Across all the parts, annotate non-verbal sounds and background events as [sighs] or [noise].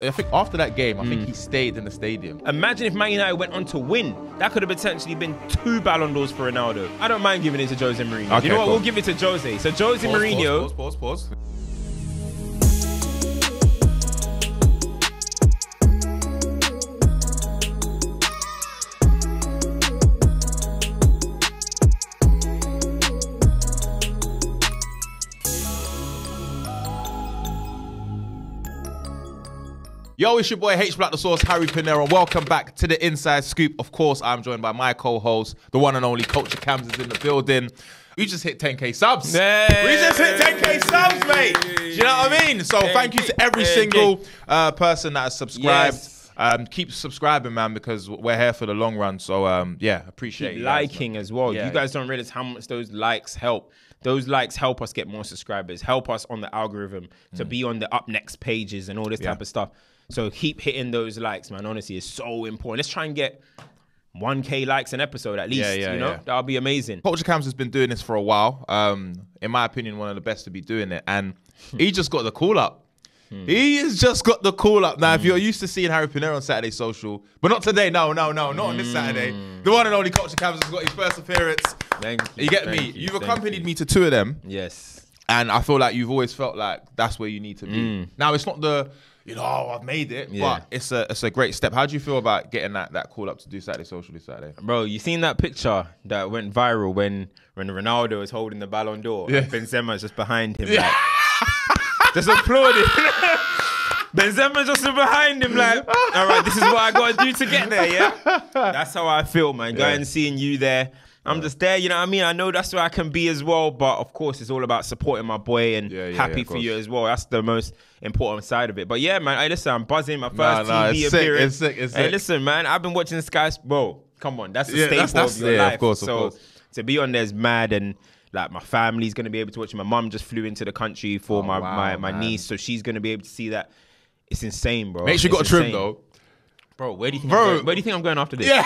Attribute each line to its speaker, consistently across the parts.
Speaker 1: I think after that game, I
Speaker 2: Mm.
Speaker 1: think he stayed in the stadium.
Speaker 2: Imagine if Man United went on to win. That could have potentially been two Ballon d'Ors for Ronaldo. I don't mind giving it to Jose Mourinho.
Speaker 1: Okay,
Speaker 2: you know what?
Speaker 1: cool.
Speaker 2: We'll give it to Jose. So Jose Mourinho.
Speaker 1: Pause, pause, pause, pause. Yo, it's your boy H Black the Source, Harry Pinero. Welcome back to the Inside Scoop. Of course, I'm joined by my co-host, the one and only Culture Cams is in the building. We just hit 10k subs.
Speaker 2: Hey.
Speaker 1: We just hit 10k subs, mate. Do you know what I mean? So thank you to every single uh, person that has subscribed.
Speaker 2: Yes.
Speaker 1: Um, keep subscribing, man, because we're here for the long run. So um, yeah, appreciate
Speaker 2: Keep
Speaker 1: you guys,
Speaker 2: liking as well.
Speaker 1: Yeah.
Speaker 2: You guys don't realize how much those likes help. Those likes help us get more subscribers, help us on the algorithm to
Speaker 1: Mm.
Speaker 2: be on the up next pages and all this type of stuff. So keep hitting those likes, man. Honestly, it's so important. Let's try and get 1k likes an episode at least.
Speaker 1: Yeah, yeah,
Speaker 2: you know,
Speaker 1: yeah.
Speaker 2: that'll be amazing.
Speaker 1: Culture Cams has been doing this for a while. Um, in my opinion, one of the best to be doing it. And he [laughs] just got the call up. Hmm. He has just got the call up. Now, if you're hmm. used to seeing Harry Pinero on Saturday Social, but not today, no, no, no, not on this Saturday. Hmm. The one and only Culture Cams has got his first appearance.
Speaker 2: Thank you.
Speaker 1: You get me?
Speaker 2: you,
Speaker 1: You've accompanied
Speaker 2: you.
Speaker 1: me to two of them,
Speaker 2: Yes.
Speaker 1: and I feel like you've always felt like that's where you need to be. Now, it's not the you know oh, I've made it,
Speaker 2: Yeah.
Speaker 1: but it's a it's a great step. How do you feel about getting that that call up to do Saturday Social this Saturday?
Speaker 2: Bro, you seen that picture that went viral when when Ronaldo is holding the Ballon d'Or?
Speaker 1: Yeah.
Speaker 2: and Benzema's just behind him, like, [laughs] just applauding. [laughs] Benzema's just behind him, like, all right, this is what I got to do to get there, yeah? [laughs] That's how I feel, man. Going and seeing you there. I'm just there, you know what I mean? I know that's where I can be as well, but of course, it's all about supporting my boy and
Speaker 1: Yeah, yeah,
Speaker 2: happy
Speaker 1: yeah,
Speaker 2: for
Speaker 1: course.
Speaker 2: you as well. That's the most important side of it. But yeah, man, hey, listen, I'm buzzing. My first
Speaker 1: Nah, nah,
Speaker 2: TV
Speaker 1: it's sick,
Speaker 2: appearance.
Speaker 1: it's sick, it's
Speaker 2: hey,
Speaker 1: sick.
Speaker 2: listen, man, I've been watching Sky. Bro, come on, that's a staple
Speaker 1: that's- that's-
Speaker 2: of your
Speaker 1: yeah, of
Speaker 2: life.
Speaker 1: course, of
Speaker 2: so
Speaker 1: course.
Speaker 2: to be on there's mad and like my family's gonna be able to watch it. My mum just flew into the country for
Speaker 1: Oh,
Speaker 2: my,
Speaker 1: wow,
Speaker 2: my, my
Speaker 1: man.
Speaker 2: niece, so she's gonna be able to see that. It's insane, bro.
Speaker 1: Make sure you got a trim though.
Speaker 2: bro. Where do you think?
Speaker 1: Bro.
Speaker 2: Going? Where do you think I'm going after this?
Speaker 1: Yeah.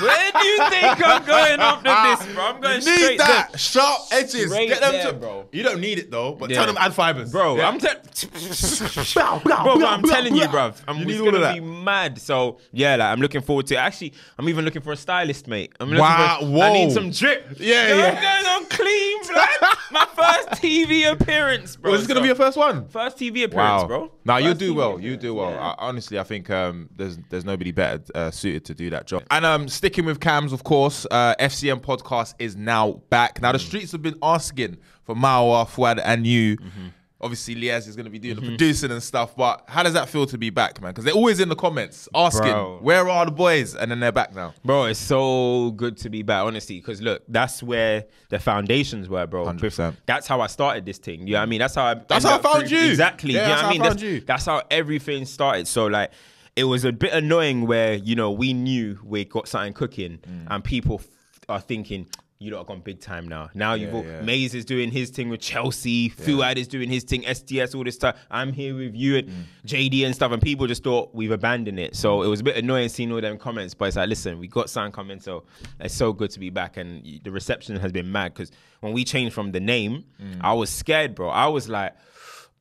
Speaker 2: Where do you think I'm going after this, bro? I'm going
Speaker 1: You need
Speaker 2: straight
Speaker 1: that
Speaker 2: there.
Speaker 1: sharp edges.
Speaker 2: Straight
Speaker 1: Get them
Speaker 2: there,
Speaker 1: to,
Speaker 2: bro.
Speaker 1: You don't need it though, but
Speaker 2: Yeah.
Speaker 1: tell them add fibers,
Speaker 2: Bro,
Speaker 1: Yeah.
Speaker 2: I'm te- [laughs] bro, bro, I'm telling you, bro. I'm
Speaker 1: You
Speaker 2: it's
Speaker 1: need all
Speaker 2: gonna
Speaker 1: of that.
Speaker 2: be mad. So yeah, like I'm looking forward to. it. Actually, I'm even looking for a stylist, mate. I'm looking
Speaker 1: Wow,
Speaker 2: for, I need some drip.
Speaker 1: Yeah,
Speaker 2: Yo,
Speaker 1: yeah.
Speaker 2: I'm going on clean, blood. [laughs] My first TV appearance, bro.
Speaker 1: Well, this is gonna be your first one.
Speaker 2: first TV appearance, bro.
Speaker 1: Now you do
Speaker 2: TV
Speaker 1: well. You do well.
Speaker 2: yeah.
Speaker 1: I, honestly, I think um, there's there's nobody better uh, suited to do that job. And um, sticking with cams, of course, uh, FCM podcast is now back. Now the
Speaker 2: Mm.
Speaker 1: streets have been asking for Mawa, Fuad, and you.
Speaker 2: Mm-hmm.
Speaker 1: Obviously, Liaz is going to be doing the producing and stuff. But how does that feel to be back, man? Because they're always in the comments asking,
Speaker 2: Bro.
Speaker 1: "Where are the boys?" And then they're back now.
Speaker 2: Bro, it's so good to be back, honestly. Because look, that's where the foundations were, bro.
Speaker 1: 100%.
Speaker 2: That's how I started this thing. You know what I mean? That's how I.
Speaker 1: That's how I found
Speaker 2: through-
Speaker 1: you.
Speaker 2: Exactly.
Speaker 1: Yeah,
Speaker 2: you know
Speaker 1: that's
Speaker 2: what I mean? that's, that's how everything started. So like, it was a bit annoying where you know we knew we got something cooking,
Speaker 1: Mm.
Speaker 2: and people f- are thinking. You lot have gone big time now. Now you've
Speaker 1: Yeah,
Speaker 2: got
Speaker 1: yeah.
Speaker 2: Maze is doing his thing with Chelsea, Fuad is doing his thing, SDS, all this stuff. I'm here with you and
Speaker 1: Mm.
Speaker 2: JD and stuff, and people just thought we've abandoned it. So it was a bit annoying seeing all them comments, but it's like, listen, we got something coming, so it's so good to be back, and the reception has been mad because when we changed from the name,
Speaker 1: Mm.
Speaker 2: I was scared, bro. I was like.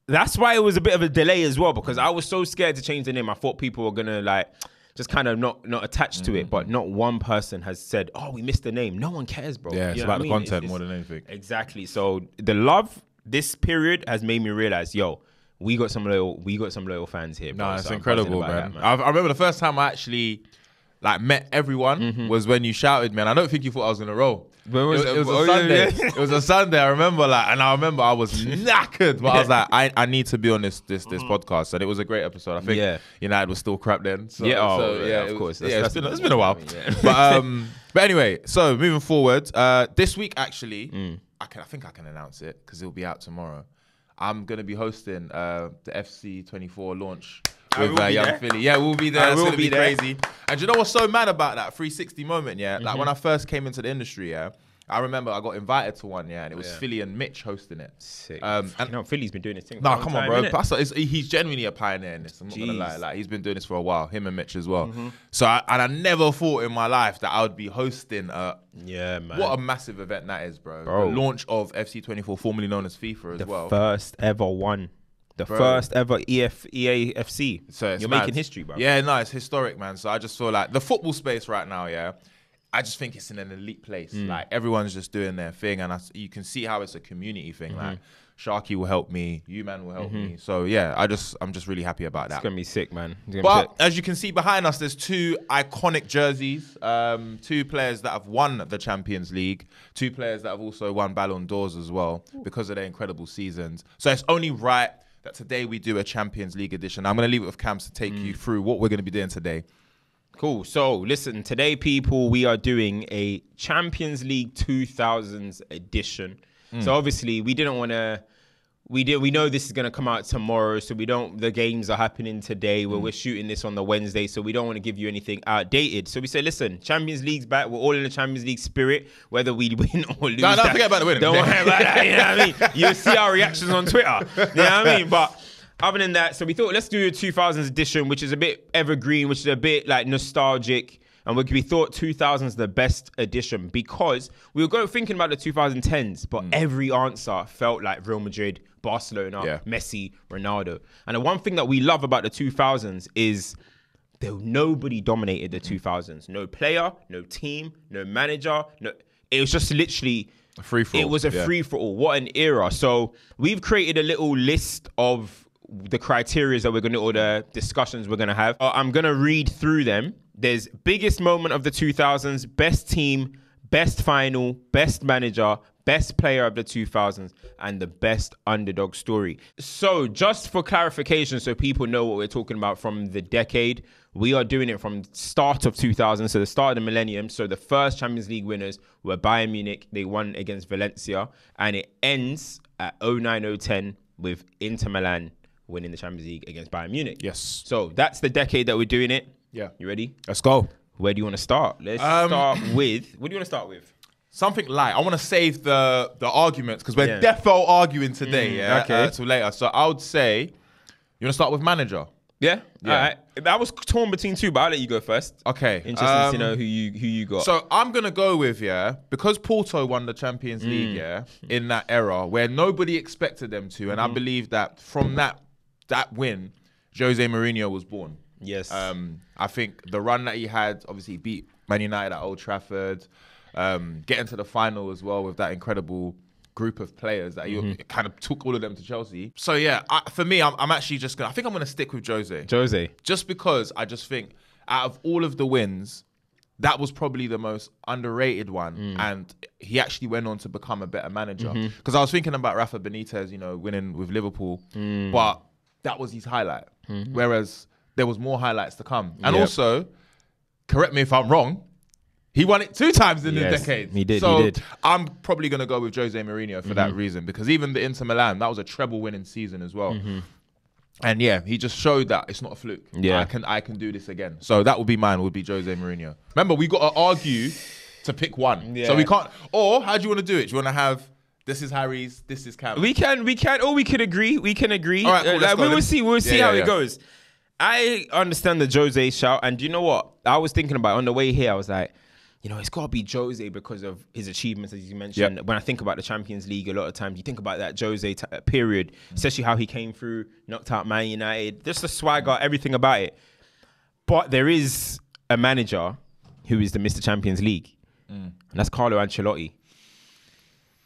Speaker 2: That's why it was a bit of a delay as well because I was so scared to change the name. I thought people were gonna like just kind of not not attach to
Speaker 1: Mm.
Speaker 2: it, but not one person has said, "Oh, we missed the name." No one cares, bro.
Speaker 1: Yeah, it's
Speaker 2: You know
Speaker 1: about the
Speaker 2: mean?
Speaker 1: content more than anything.
Speaker 2: Exactly. So the love this period has made me realize, yo, we got some loyal, we got some loyal fans here. Bro.
Speaker 1: No, it's
Speaker 2: So
Speaker 1: incredible, man.
Speaker 2: that,
Speaker 1: I, I remember the first time I actually like met everyone
Speaker 2: Mm-hmm.
Speaker 1: was when you shouted, man. I don't think you thought I was gonna roll.
Speaker 2: When was
Speaker 1: it,
Speaker 2: it?
Speaker 1: it was
Speaker 2: Oh,
Speaker 1: a Sunday.
Speaker 2: yeah. [laughs]
Speaker 1: it was a Sunday. I remember, like, and I remember I was knackered, but I was like, I, I need to be on this this this podcast, and it was a great episode. I think
Speaker 2: Mm. Yeah.
Speaker 1: United was still crap then. So,
Speaker 2: Yeah, oh,
Speaker 1: so,
Speaker 2: yeah, of
Speaker 1: it was-
Speaker 2: course.
Speaker 1: Yeah,
Speaker 2: That's-
Speaker 1: it's been,
Speaker 2: that's
Speaker 1: it's been a while.
Speaker 2: yeah.
Speaker 1: but um, [laughs] but anyway, so moving forward, uh, this week actually,
Speaker 2: Mm.
Speaker 1: I can I think I can announce it because it'll be out tomorrow. I'm gonna be hosting uh, the FC24 launch with uh, Young
Speaker 2: there.
Speaker 1: Philly. Yeah, we'll be there.
Speaker 2: I
Speaker 1: it's gonna be,
Speaker 2: be
Speaker 1: crazy. And you know what's so mad about that 360 moment? Yeah, like
Speaker 2: Mm-hmm.
Speaker 1: when I first came into the industry, yeah, I remember I got invited to one, yeah, and it was
Speaker 2: Yeah.
Speaker 1: Philly and Mitch hosting it.
Speaker 2: Sick.
Speaker 1: Um, and
Speaker 2: know, Philly's been doing this thing.
Speaker 1: No,
Speaker 2: long
Speaker 1: come on, bro. Pastor, is, he's genuinely a pioneer in this. I'm not gonna lie. Like he's been doing this for a while. Him and Mitch as well.
Speaker 2: Mm-hmm.
Speaker 1: So, I, and I never thought in my life that I would be hosting a.
Speaker 2: Yeah, man.
Speaker 1: What a massive event that is, bro.
Speaker 2: Bro.
Speaker 1: The launch of FC24, formerly known as FIFA as
Speaker 2: the
Speaker 1: well.
Speaker 2: first ever one. The
Speaker 1: Bro.
Speaker 2: first ever EF EAFC.
Speaker 1: So
Speaker 2: You're
Speaker 1: mad.
Speaker 2: making history, bro.
Speaker 1: Yeah, no, it's historic, man. So I just feel like the football space right now, yeah. I just think it's in an elite place.
Speaker 2: Mm.
Speaker 1: Like everyone's just doing their thing, and I, you can see how it's a community thing.
Speaker 2: Mm-hmm.
Speaker 1: Like Sharky will help me, you man will help me. So yeah, I just I'm just really happy about that.
Speaker 2: It's gonna be sick, man. Gonna
Speaker 1: But
Speaker 2: sick.
Speaker 1: as you can see behind us, there's two iconic jerseys. Um, two players that have won the Champions League. Two players that have also won Ballon d'Ors as well because of their incredible seasons. So it's only right that today we do a Champions League edition. I'm going to leave it with Cams to take you
Speaker 2: Mm.
Speaker 1: through what we're going to be doing today.
Speaker 2: Cool. So listen, today, people, we are doing a Champions League 2000s edition. Mm. So obviously, we didn't want to. We did. We know this is going to come out tomorrow, so we don't. The games are happening today. Where mm. we're shooting this on the Wednesday, so we don't want to give you anything outdated. So we say, listen, Champions League's back. We're all in the Champions League spirit, whether we [laughs] win or lose.
Speaker 1: No, no,
Speaker 2: that-
Speaker 1: forget about the winning.
Speaker 2: Don't worry about that. You know what I mean? [laughs] You'll see our reactions on Twitter. You know what I mean? But other than that, so we thought let's do a 2000s edition, which is a bit evergreen, which is a bit like nostalgic. And we, we thought 2000s the best edition because we were going thinking about the 2010s, but hmm. every answer felt like Real Madrid, Barcelona,
Speaker 1: Yeah.
Speaker 2: Messi, Ronaldo. And the one thing that we love about the 2000s is there nobody dominated the hmm. 2000s. No player, no team, no manager. No, it was just literally
Speaker 1: A free-for-all,
Speaker 2: It was a
Speaker 1: yeah.
Speaker 2: free for all. What an era! So we've created a little list of the criteria that we're going to, or the discussions we're going to have. Uh, I'm going to read through them. There's biggest moment of the 2000s, best team, best final, best manager, best player of the 2000s, and the best underdog story. So, just for clarification, so people know what we're talking about from the decade, we are doing it from start of 2000, so the start of the millennium. So the first Champions League winners were Bayern Munich. They won against Valencia, and it ends at 09-010 with Inter Milan winning the Champions League against Bayern Munich.
Speaker 1: Yes.
Speaker 2: So that's the decade that we're doing it.
Speaker 1: Yeah.
Speaker 2: You ready?
Speaker 1: Let's go.
Speaker 2: Where do you want to start? Let's
Speaker 1: Um,
Speaker 2: start with. What do you want to start with?
Speaker 1: Something light. I want to save the the arguments because we're
Speaker 2: Yeah.
Speaker 1: defo arguing today.
Speaker 2: Mm,
Speaker 1: yeah.
Speaker 2: okay.
Speaker 1: Uh, till later. So I would say you want to start with manager.
Speaker 2: Yeah.
Speaker 1: Yeah.
Speaker 2: All right. I was torn between two, but I'll let you go first.
Speaker 1: Okay.
Speaker 2: Interesting
Speaker 1: um,
Speaker 2: to know who you who you got.
Speaker 1: So I'm gonna go with yeah because Porto won the Champions
Speaker 2: Mm.
Speaker 1: League yeah in that era where nobody expected them to, and
Speaker 2: Mm-hmm.
Speaker 1: I believe that from that that win, Jose Mourinho was born.
Speaker 2: yes.
Speaker 1: Um, I think the run that he had, obviously he beat Man United at Old Trafford, um, getting to the final as well with that incredible group of players that you
Speaker 2: Mm-hmm.
Speaker 1: kind of took all of them to Chelsea. So yeah, I, for me, I'm, I'm actually just gonna. I think I'm gonna stick with Jose
Speaker 2: Jose.
Speaker 1: just because I just think out of all of the wins, that was probably the most underrated one,
Speaker 2: Mm.
Speaker 1: and he actually went on to become a better manager.
Speaker 2: Mm-hmm.
Speaker 1: Because I was thinking about Rafa Benitez, you know, winning with Liverpool,
Speaker 2: Mm.
Speaker 1: but that was his highlight. Whereas there was more highlights to come, and
Speaker 2: Mm-hmm. Yep.
Speaker 1: also, correct me if I'm wrong. He won it two times in
Speaker 2: Yes,
Speaker 1: the decade.
Speaker 2: he did, he did. Mm-hmm.
Speaker 1: I'm probably going to go with Jose Mourinho for that reason because even the Inter Milan, that was a treble winning season as well. And yeah, he just showed that it's not a fluke.
Speaker 2: Yeah.
Speaker 1: I can I can do this again. So that would be mine. Would be Jose Mourinho. Remember, we got to argue to pick one.
Speaker 2: Yeah.
Speaker 1: So we can't. Or how do you want to do it? Do you want to have this is Harry's, this is Cam?
Speaker 2: We can, we can, or we can agree. We can agree.
Speaker 1: All right, cool,
Speaker 2: Uh, like,
Speaker 1: go
Speaker 2: we will see. We'll see
Speaker 1: Yeah,
Speaker 2: how
Speaker 1: yeah,
Speaker 2: it
Speaker 1: yeah.
Speaker 2: goes. I understand the Jose shout, and you know what? I was thinking about it on the way here. I was like, you know, it's got to be Jose because of his achievements, as you mentioned.
Speaker 1: Yep.
Speaker 2: When I think about the Champions League, a lot of times you think about that Jose t- uh, period, especially how he came through, knocked out Man United, just the swagger, everything about it. But there is a manager who is the Mr. Champions League, and that's Carlo Ancelotti.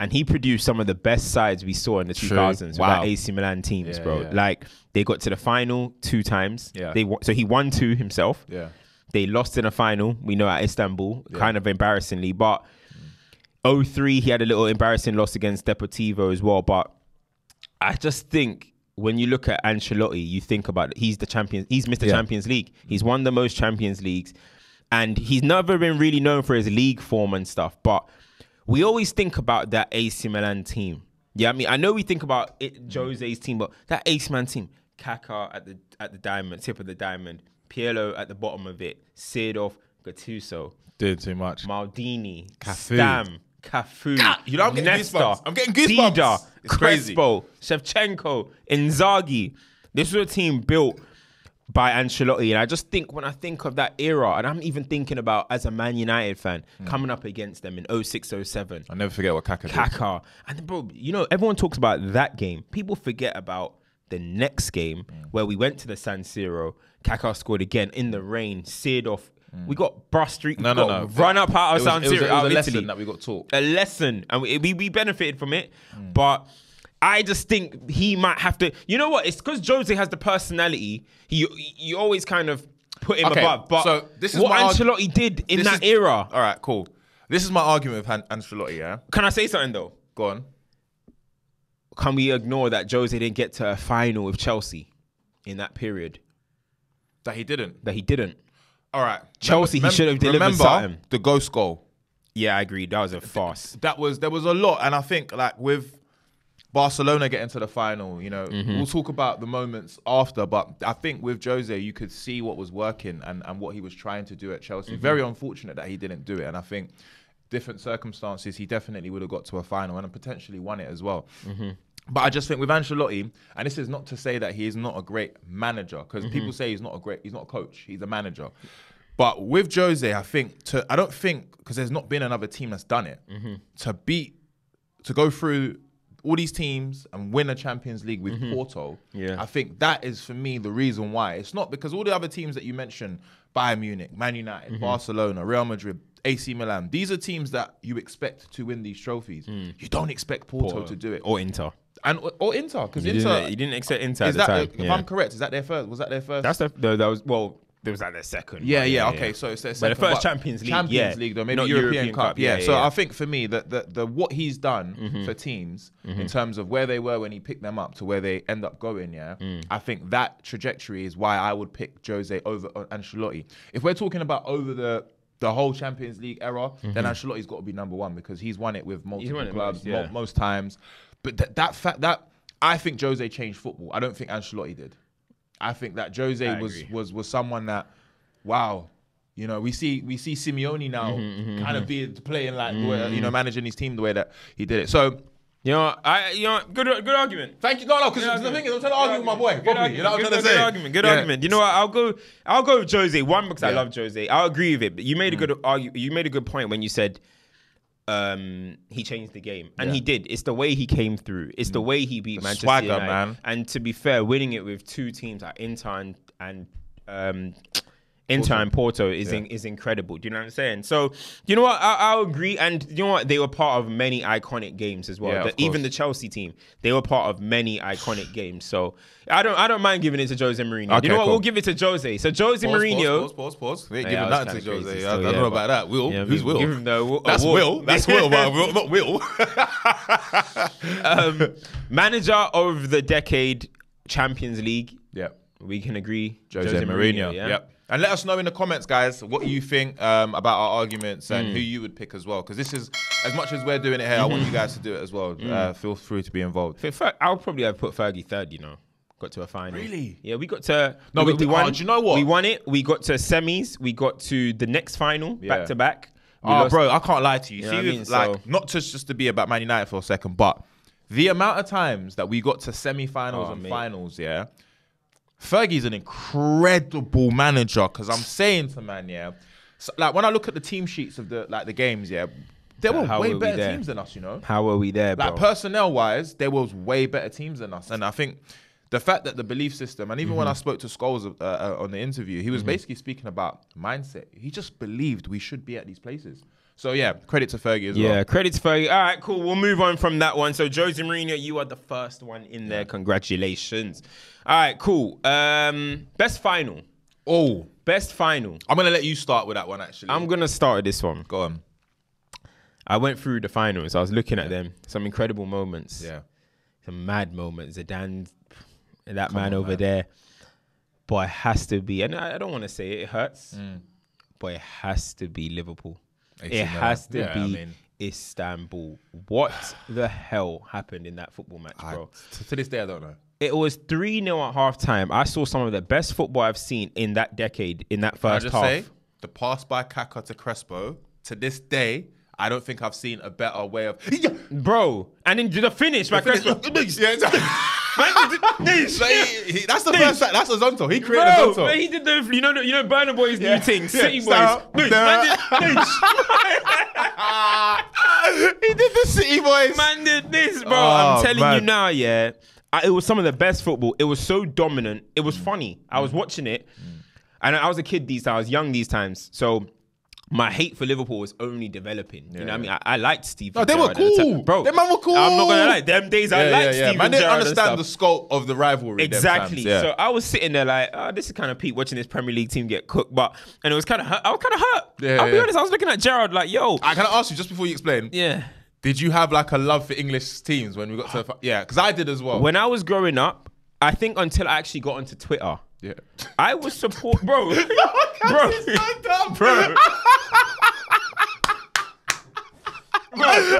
Speaker 2: And he produced some of the best sides we saw in the
Speaker 1: True.
Speaker 2: 2000s with
Speaker 1: Wow.
Speaker 2: that AC Milan teams,
Speaker 1: Yeah,
Speaker 2: bro.
Speaker 1: yeah.
Speaker 2: Like they got to the final two times.
Speaker 1: Yeah.
Speaker 2: They so he won two himself.
Speaker 1: yeah.
Speaker 2: They lost in a final. We know at Istanbul, kind of embarrassingly. But 03, he had a little embarrassing loss against Deportivo as well. But I just think when you look at Ancelotti, you think about he's the champion. He's Mr.
Speaker 1: Yeah.
Speaker 2: Champions League. Mm. He's won the most Champions Leagues, and he's never been really known for his league form and stuff. But we always think about that AC Milan team. Yeah, I mean, I know we think about it, Jose's team, but that AC Milan team, Kaká at the at the diamond, tip of the diamond, Pirlo at the bottom of it, Seedorf, Gattuso,
Speaker 1: Did too much.
Speaker 2: Maldini,
Speaker 1: Cafu.
Speaker 2: Stam, Cafu,
Speaker 1: you know, I'm getting
Speaker 2: Nesta,
Speaker 1: goosebumps. I'm getting goosebumps.
Speaker 2: Dida,
Speaker 1: It's crazy.
Speaker 2: Crespo, Shevchenko, Inzaghi. This was a team built by Ancelotti, and I just think when I think of that era, and I'm even thinking about as a Man United fan
Speaker 1: Hmm.
Speaker 2: coming up against them in 06, 07,
Speaker 1: I'll never forget what Kaka did.
Speaker 2: Kaká, and bro, you know everyone talks about that game. People forget about the next game
Speaker 1: Mm.
Speaker 2: where we went to the San Siro. Kaká scored again in the rain, Seedorf. We got Brush Street.
Speaker 1: Mm. No, no, no.
Speaker 2: Run up out of San
Speaker 1: it was,
Speaker 2: Siro,
Speaker 1: it was a
Speaker 2: Italy
Speaker 1: lesson that we got taught.
Speaker 2: a lesson, and we, we, we benefited from it.
Speaker 1: Mm.
Speaker 2: But I just think he might have to. You know what? It's because Jose has the personality. He you always kind of put him
Speaker 1: Okay,
Speaker 2: above. But
Speaker 1: so this is
Speaker 2: what
Speaker 1: my arg-
Speaker 2: Ancelotti did in that
Speaker 1: is-
Speaker 2: era.
Speaker 1: All right, cool. This is my argument with Han- Ancelotti. Yeah,
Speaker 2: Can I say something though?
Speaker 1: go on.
Speaker 2: Can we ignore that Jose didn't get to a final with Chelsea in that period?
Speaker 1: That he didn't.
Speaker 2: That he didn't.
Speaker 1: All right,
Speaker 2: Chelsea, he should have delivered
Speaker 1: remember
Speaker 2: something.
Speaker 1: The ghost goal.
Speaker 2: Yeah, I agree. That was a farce.
Speaker 1: That was there was a lot, and I think like with Barcelona getting to the final, you know,
Speaker 2: Mm-hmm.
Speaker 1: we'll talk about the moments after, but I think with Jose, you could see what was working and, and what he was trying to do at Chelsea.
Speaker 2: Mm-hmm.
Speaker 1: Very unfortunate that he didn't do it, and I think different circumstances, he definitely would have got to a final and potentially won it as well.
Speaker 2: Mm-hmm.
Speaker 1: But I just think with Ancelotti, and this is not to say that he is not a great manager, because
Speaker 2: Mm-hmm.
Speaker 1: people say he's not a great, he's not a coach, he's a manager. But with Jose, I think to, I don't think because there's not been another team that's done it
Speaker 2: Mm-hmm.
Speaker 1: to beat, to go through all these teams and win a Champions League with Porto.
Speaker 2: Mm-hmm. Yeah.
Speaker 1: I think that is for me the reason why. It's not because all the other teams that you mentioned, Bayern Munich, Man United,
Speaker 2: Mm-hmm.
Speaker 1: Barcelona, Real Madrid. AC Milan. These are teams that you expect to win these trophies. You don't expect Porto, to do it,
Speaker 2: Or Inter.
Speaker 1: and or Inter because Inter
Speaker 2: didn't, you didn't accept Inter
Speaker 1: is
Speaker 2: at the
Speaker 1: that
Speaker 2: time.
Speaker 1: if
Speaker 2: yeah.
Speaker 1: I'm correct? Is that their first? Was that their first?
Speaker 2: That's the, that was well. There was like the second.
Speaker 1: Yeah,
Speaker 2: one,
Speaker 1: yeah, okay. So it's their
Speaker 2: But the
Speaker 1: second,
Speaker 2: first Champions League,
Speaker 1: Champions
Speaker 2: yeah.
Speaker 1: League, though maybe
Speaker 2: Not
Speaker 1: European,
Speaker 2: European
Speaker 1: Cup.
Speaker 2: Cup,
Speaker 1: Yeah.
Speaker 2: yeah,
Speaker 1: so
Speaker 2: yeah.
Speaker 1: I think for me that the, the what he's done
Speaker 2: Mm-hmm.
Speaker 1: for teams in terms of where they were when he picked them up to where they end up going, yeah,
Speaker 2: Mm.
Speaker 1: I think that trajectory is why I would pick Jose over uh, Ancelotti. If we're talking about over the the whole Champions League era, then Ancelotti's got to be number one because he's won it with multiple
Speaker 2: it
Speaker 1: clubs
Speaker 2: most,
Speaker 1: mo- most times. But that that fact that I think Jose changed football. I don't think Ancelotti did. I think that Jose was was was someone that, wow, you know, we see we see Simeone now
Speaker 2: Mm-hmm, mm-hmm, mm-hmm.
Speaker 1: kind of be playing like the way, you know mm-hmm. managing his team the way that he did it. So
Speaker 2: You know, I you know, good good argument.
Speaker 1: thank you. No, no, because
Speaker 2: Good
Speaker 1: the thing is, I'm trying to argue with my boy.
Speaker 2: Good
Speaker 1: you know what I'm
Speaker 2: Good-
Speaker 1: trying to
Speaker 2: good
Speaker 1: say?
Speaker 2: argument. Good
Speaker 1: Yeah.
Speaker 2: argument. You know what? I'll go. I'll go with Jose. One because I love Jose. I'll agree with it. But you made a good argue. You made a good point when you said um, he changed the game, and
Speaker 1: Yeah.
Speaker 2: he did. It's the way he came through. It's the way he beat
Speaker 1: The
Speaker 2: Manchester
Speaker 1: swagger,
Speaker 2: United.
Speaker 1: man.
Speaker 2: And to be fair, winning it with two teams like Inter and, and um, Inter and Porto is in, is incredible. Do you know what I'm saying? So you know what? I, I'll agree. And you know what? They were part of many iconic games as well.
Speaker 1: Yeah,
Speaker 2: The- even the Chelsea team, they were part of many iconic games. So I don't I don't mind giving it to Jose Mourinho.
Speaker 1: Okay,
Speaker 2: you know what?
Speaker 1: cool.
Speaker 2: We'll give it to Jose. So Jose
Speaker 1: Pause,
Speaker 2: Mourinho.
Speaker 1: Pause, pause, pause, pause. We ain't
Speaker 2: Yeah,
Speaker 1: giving
Speaker 2: that was
Speaker 1: to Jose.
Speaker 2: crazy
Speaker 1: I, I don't
Speaker 2: yeah,
Speaker 1: know about that. Will,
Speaker 2: Yeah,
Speaker 1: who's Will?
Speaker 2: give him the awa-
Speaker 1: That's
Speaker 2: award.
Speaker 1: Will. That's Will, but Will, not Will. [laughs] [laughs]
Speaker 2: um, manager of the decade, Champions League.
Speaker 1: yeah.
Speaker 2: We can agree.
Speaker 1: Jose, Mourinho.
Speaker 2: yeah.
Speaker 1: Yep. And let us know in the comments, guys, what you think um, about our arguments and who you would pick as well. Because this is, as much as we're doing it here, I want you guys to do it as well.
Speaker 2: Hmm.
Speaker 1: Uh, feel free to be involved.
Speaker 2: I'll probably have put Fergie third. You know, got to a final.
Speaker 1: Really?
Speaker 2: Yeah, we got to.
Speaker 1: No,
Speaker 2: we,
Speaker 1: we did- oh, do you know what?
Speaker 2: We won it. We got to semis. We got to the next final
Speaker 1: Yeah.
Speaker 2: back to back. We
Speaker 1: Oh,
Speaker 2: lost-
Speaker 1: bro, I can't lie to you.
Speaker 2: You
Speaker 1: See,
Speaker 2: I mean?
Speaker 1: like,
Speaker 2: So-
Speaker 1: not just just to be about Man United for a second, but the amount of times that we got to semi-finals
Speaker 2: Oh,
Speaker 1: and
Speaker 2: mate.
Speaker 1: finals, yeah. Fergie's an incredible manager because I'm saying to man, yeah, so, like when I look at the team sheets of the like the games, yeah, there were
Speaker 2: How
Speaker 1: way
Speaker 2: were
Speaker 1: better
Speaker 2: there?
Speaker 1: teams than us, you know.
Speaker 2: How were we there, bro?
Speaker 1: Like personnel wise, there was way better teams than us, and I think the fact that the belief system, and even when I
Speaker 2: Mm-hmm.
Speaker 1: spoke to Scholes uh, uh, on the interview, he was basically speaking about mindset. He just believed we should be at these places. So yeah, credit to Fergie as well.
Speaker 2: yeah, credit to you. All right, cool. We'll move on from that one. So Jose Mourinho, you are the first one in there. Congratulations. All right, cool. Um, best final.
Speaker 1: Oh,
Speaker 2: Best final.
Speaker 1: I'm gonna let you start with that one. Actually,
Speaker 2: I'm gonna start with this one.
Speaker 1: go on.
Speaker 2: I went through the finals. I was looking at them. Some incredible moments.
Speaker 1: Yeah,
Speaker 2: Some mad moments. Zidane, that man
Speaker 1: on,
Speaker 2: over
Speaker 1: man.
Speaker 2: there. But it has to be, and I I don't want to say it, it hurts,
Speaker 1: Mm.
Speaker 2: but it has to be Liverpool.
Speaker 1: AC
Speaker 2: It has to
Speaker 1: Yeah,
Speaker 2: be
Speaker 1: I mean-
Speaker 2: Istanbul. What the hell happened in that football match, bro?
Speaker 1: t- to this day I don't know.
Speaker 2: It was 3 0 at halftime. I saw some of the best football I've seen in that decade, in that
Speaker 1: Can I
Speaker 2: first
Speaker 1: just
Speaker 2: half.
Speaker 1: say the pass by Kaka to Crespo to this day. I don't think I've seen a better way of.
Speaker 2: Bro, and then the finish, by Crespo. [laughs]
Speaker 1: Yeah, exactly. [laughs] So he- he- that's the first. That's Azonto. He created
Speaker 2: Bro,
Speaker 1: Azonto.
Speaker 2: man, he did the you know you know Burna Boy's
Speaker 1: Yeah.
Speaker 2: new thing,
Speaker 1: Yeah.
Speaker 2: City. Boys. Dude,
Speaker 1: Nah.
Speaker 2: man, did, [laughs] [laughs]
Speaker 1: he did the City Boys.
Speaker 2: man did this, bro.
Speaker 1: Oh,
Speaker 2: I'm telling
Speaker 1: man.
Speaker 2: you now, yeah. I, it was some of the best football. It was so dominant. It was funny. I was watching it, and I was a kid these times. I was young these times, so. My hate for Liverpool was only developing. you know what I mean? I, I liked Steve.
Speaker 1: No, they were
Speaker 2: Gerrard at the
Speaker 1: cool.
Speaker 2: bro.
Speaker 1: Them man were cool.
Speaker 2: I'm not gonna lie. Them days I liked
Speaker 1: yeah, yeah.
Speaker 2: Steven
Speaker 1: Man didn't
Speaker 2: Gerrard
Speaker 1: understand the scope of the rivalry.
Speaker 2: Exactly.
Speaker 1: yeah.
Speaker 2: So I was sitting there like, oh, this is kind of peak watching this Premier League team get cooked, but and it was kind of. I was kind of hurt.
Speaker 1: Yeah,
Speaker 2: I'll be honest. I was looking at Gerrard like, yo,
Speaker 1: I can I ask you just before you explain.
Speaker 2: yeah.
Speaker 1: Did you have like a love for English teams when we got to? Yeah, because I did as well.
Speaker 2: When I was growing up, I think until I actually got onto Twitter,
Speaker 1: yeah.
Speaker 2: I was support, bro, [laughs] bro, bro. [laughs] Bro,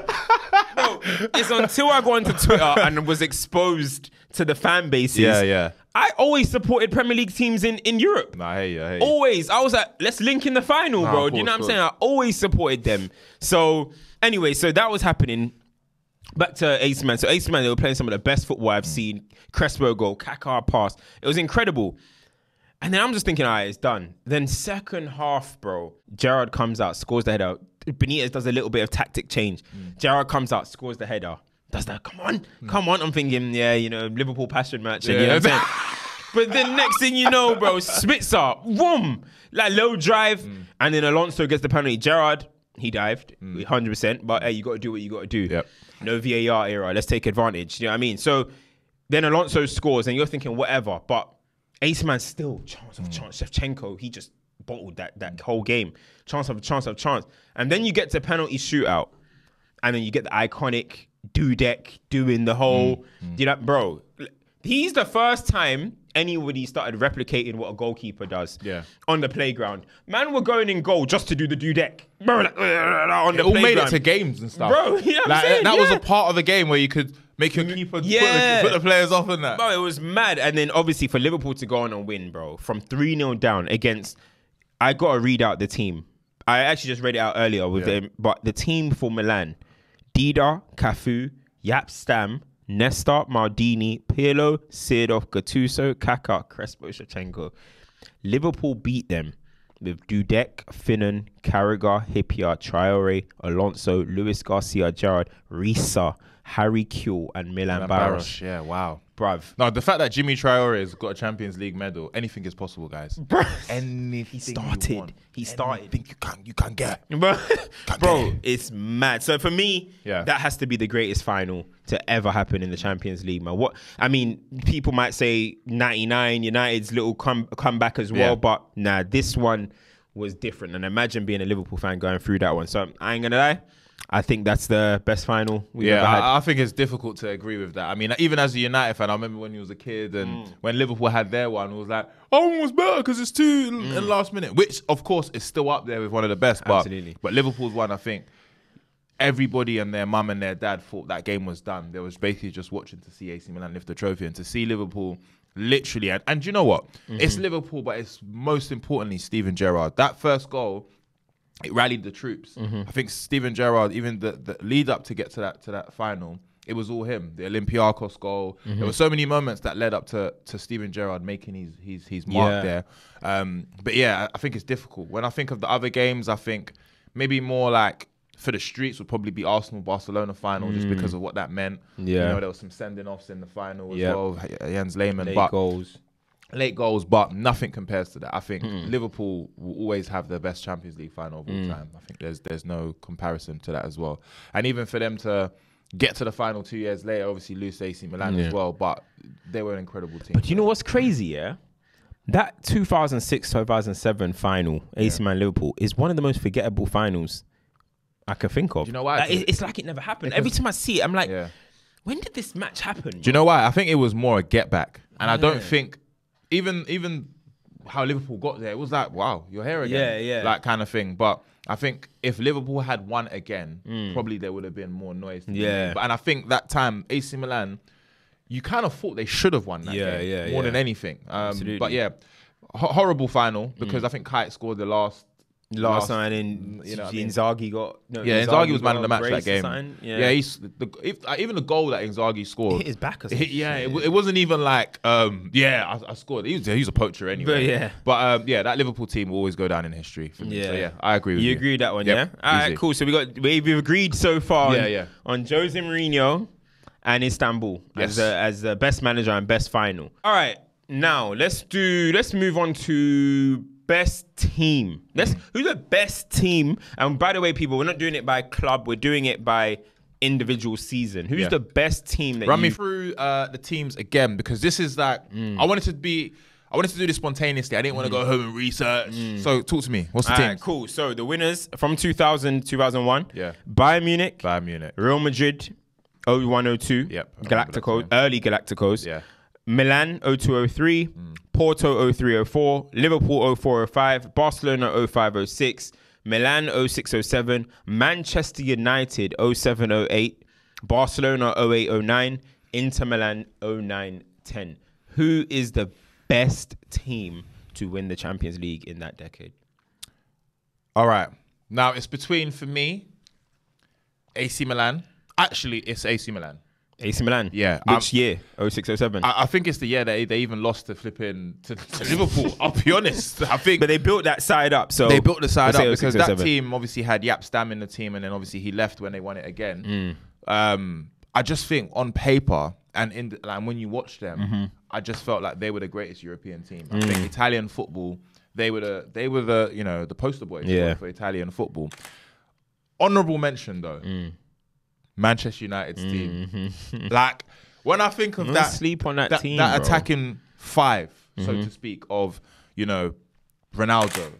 Speaker 2: bro, it's until I got onto Twitter [laughs] and was exposed to the fan bases.
Speaker 1: Yeah, yeah.
Speaker 2: I always supported Premier League teams in, in Europe.
Speaker 1: Nah, hey, yeah, hey.
Speaker 2: Always. I was like, let's link in the final,
Speaker 1: Nah,
Speaker 2: bro.
Speaker 1: of
Speaker 2: Do you know
Speaker 1: course,
Speaker 2: what I'm saying? I always supported them. So, anyway, so that was happening. Back to Ace Man. So, Ace Man, they were playing some of the best football I've seen. Crespo goal, Kaká pass. It was incredible. And then I'm just thinking, all right, it's done. Then, second half, bro, Gerrard comes out, scores the header. Benitez does a little bit of tactic change. Gerrard comes out, scores the header. Does that, come on, come on. I'm thinking, yeah, you know, Liverpool passion match. and you know what I'm
Speaker 1: Yeah.
Speaker 2: saying? [laughs] But then next thing you know, bro, Smicer, boom, like low drive,
Speaker 1: Mm.
Speaker 2: and then Alonso gets the penalty. Gerrard, he dived, 100%. But hey, you got to do what you got to do.
Speaker 1: Mm. Yep.
Speaker 2: No VAR era. Let's take advantage. You know what I mean? So then Alonso scores, and you're thinking whatever. But Ace Man still chance
Speaker 1: Mm.
Speaker 2: of chance. Shevchenko, he just bottled that that whole game. Chance of chance of chance. And then you get to penalty shootout, and then you get the iconic Dudek doing the whole.
Speaker 1: Mm.
Speaker 2: You know, bro. He's the first time anybody started replicating what a goalkeeper does.
Speaker 1: Yeah.
Speaker 2: On the playground, man, were going in goal just to do the Dudek, bro. Like, [laughs] on the
Speaker 1: It all made it to games and stuff.
Speaker 2: Bro, [laughs] you know
Speaker 1: like,
Speaker 2: saying?
Speaker 1: that was a part of the game where you could make your keeper put the- put, the, players off and that.
Speaker 2: Bro, it was mad. And then obviously for Liverpool to go on and win, bro, from 3 0 down against. I got to read out the team. I actually just read it out earlier with
Speaker 1: Yeah.
Speaker 2: them, but the team for Milan Dida, Cafu, Jaap Stam, Nesta, Maldini, Pirlo, Seedorf, Gattuso, Kaká, Crespo, Shevchenko. Liverpool beat them with Dudek, Finnan, Carragher, Hyypiä, Traore, Alonso, Luis Garcia, Gerrard, Riise, Harry Kewell, and Milan Baros.
Speaker 1: Yeah, wow.
Speaker 2: Bruv.
Speaker 1: No, the fact that Djimi Traore has got a Champions League medal, anything is possible, guys. [laughs] Anything
Speaker 2: He started.
Speaker 1: You want,
Speaker 2: He started.
Speaker 1: Anything you can, you can get. [laughs]
Speaker 2: Bro, bro, it's mad. So for me,
Speaker 1: Yeah.
Speaker 2: that has to be the greatest final to ever happen in the Champions League, man. What I mean, people might say '99 United's little come comeback as well,
Speaker 1: Yeah.
Speaker 2: but nah, this one was different. And imagine being a Liverpool fan going through that one. So I ain't gonna lie, I think that's the best final we've
Speaker 1: Yeah. I, I think it's difficult to agree with that. I mean, even as a United fan, I remember when you was a kid and
Speaker 2: Mm.
Speaker 1: when Liverpool had their one, it was like, oh, one was better because it's two in in last minute, which of course is still up there with one of the best. But,
Speaker 2: Mm. Absolutely.
Speaker 1: but Liverpool's one, I think everybody and their mum and their dad thought that game was done. They was basically just watching to see AC Milan lift the trophy and to see Liverpool literally. And, and you know what? It's
Speaker 2: Mm-hmm.
Speaker 1: Liverpool, but it's most importantly Steven Gerrard. That first goal it rallied the troops.
Speaker 2: Mm-hmm.
Speaker 1: I think Steven Gerrard, even the, the lead up to get to that to that final, it was all him. The Olympiacos goal.
Speaker 2: Mm-hmm.
Speaker 1: There were so many moments that led up to to Steven Gerrard making his his his mark
Speaker 2: Yeah.
Speaker 1: there. Um, but yeah, I think it's difficult. When I think of the other games, I think maybe more like for the streets would probably be Arsenal Barcelona final just because of what that meant. Yeah, you
Speaker 2: Mm.
Speaker 1: Know there was some sending offs in the final as
Speaker 2: Yep.
Speaker 1: well. Jens Lehmann,
Speaker 2: Late
Speaker 1: but
Speaker 2: goals.
Speaker 1: Late goals, but nothing compares to that. I think hmm. Liverpool will always have the best Champions League final of all hmm. time. I think there's there's no comparison to that as well. And even for them to get to the final two years later, obviously lose to AC Milan
Speaker 2: Yeah.
Speaker 1: as well, but they were an incredible team.
Speaker 2: But you know what's crazy, yeah? That 2006 2007 final, AC Man Liverpool, is one of the most forgettable finals I can think of.
Speaker 1: you know why?
Speaker 2: Like, it- it's like it never happened. Every time I see it, I'm like,
Speaker 1: Yeah.
Speaker 2: when did this match happen?
Speaker 1: Do you know why? I think it was more a get back, and I ah.
Speaker 2: don't
Speaker 1: think even even how Liverpool got there, it was like wow, you're here again,
Speaker 2: Yeah, yeah.
Speaker 1: like kind of thing. But I think if Liverpool had won again, probably there would have been more noise.
Speaker 2: Mm. Yeah.
Speaker 1: but and I think that time AC Milan, you kind of thought they should have won that
Speaker 2: Yeah,
Speaker 1: game
Speaker 2: yeah,
Speaker 1: more
Speaker 2: yeah.
Speaker 1: than anything. Um,
Speaker 2: Absolutely. Mm.
Speaker 1: But yeah, ho- horrible final because I think Kuyt scored the last.
Speaker 2: Last night in
Speaker 1: you know I mean?
Speaker 2: Inzaghi got no,
Speaker 1: Yeah, Inzaghi was man of the match that game.
Speaker 2: something.
Speaker 1: Yeah,
Speaker 2: Yeah,
Speaker 1: he's the, if, uh, even the goal that Inzaghi scored
Speaker 2: his back or [laughs]
Speaker 1: It- yeah, it, it wasn't even like, um, yeah, I, I scored. He was, he was a poacher anyway.
Speaker 2: But yeah.
Speaker 1: but um, yeah, that Liverpool team will always go down in history. For me. So
Speaker 2: Yeah.
Speaker 1: yeah, I agree with you.
Speaker 2: You agree with that one,
Speaker 1: Yep,
Speaker 2: yeah? All right,
Speaker 1: easy.
Speaker 2: cool. So we got we- we've agreed so far.
Speaker 1: Yeah,
Speaker 2: on,
Speaker 1: yeah.
Speaker 2: On Jose Mourinho and Istanbul
Speaker 1: Yes.
Speaker 2: as the, as the best manager and best final. All right, now let's do. Let's move on to best team. Let's mm. who's the best team? And by the way, people, we're not doing it by club. We're doing it by individual season. Who's
Speaker 1: Yeah.
Speaker 2: the best team that
Speaker 1: Run me through uh, the teams again because this is like mm. I wanted to be. I wanted to do this spontaneously. I didn't want to mm. go home and research. So talk to me. What's the
Speaker 2: All
Speaker 1: team?
Speaker 2: right, cool. So the winners from 2000, 2001.
Speaker 1: Yeah.
Speaker 2: Bayern Munich,
Speaker 1: Bayern Munich.
Speaker 2: Real Madrid, 0102.
Speaker 1: Yep,
Speaker 2: Galacticos, early Galacticos.
Speaker 1: Yeah.
Speaker 2: Milan 0203, Porto 0304, Liverpool 0405, Barcelona 0506, Milan 0607, Manchester United 0708, Barcelona 0809, Inter Milan 0910. Who is the best team to win the Champions League in that decade?
Speaker 1: All right. Now it's between for me, AC Milan. Actually, it's AC Milan.
Speaker 2: AC Milan.
Speaker 1: Yeah,
Speaker 2: Which
Speaker 1: um,
Speaker 2: year? 0607.
Speaker 1: I, I think it's the year that they even lost to flipping to, to Liverpool. [laughs] I'll be honest. I think
Speaker 2: but they built that side up. So
Speaker 1: they built the side up
Speaker 2: say
Speaker 1: because that team obviously had Jaap Stam in the team, and then obviously he left when they won it again.
Speaker 2: Mm.
Speaker 1: Um, I just think on paper and in the, like when you watch them,
Speaker 2: Mm-hmm.
Speaker 1: I just felt like they were the greatest European team. I
Speaker 2: Mm.
Speaker 1: think Italian football, they were the they were the you know the poster boys for-
Speaker 2: Yeah.
Speaker 1: for, Italian football. Honorable mention though,
Speaker 2: Mm.
Speaker 1: Manchester United's team. [laughs] Like when I think of
Speaker 2: Don't
Speaker 1: that,
Speaker 2: sleep on that
Speaker 1: that,
Speaker 2: team,
Speaker 1: that
Speaker 2: bro.
Speaker 1: attacking 5 so
Speaker 2: Mm-hmm.
Speaker 1: to speak, of you know Ronaldo.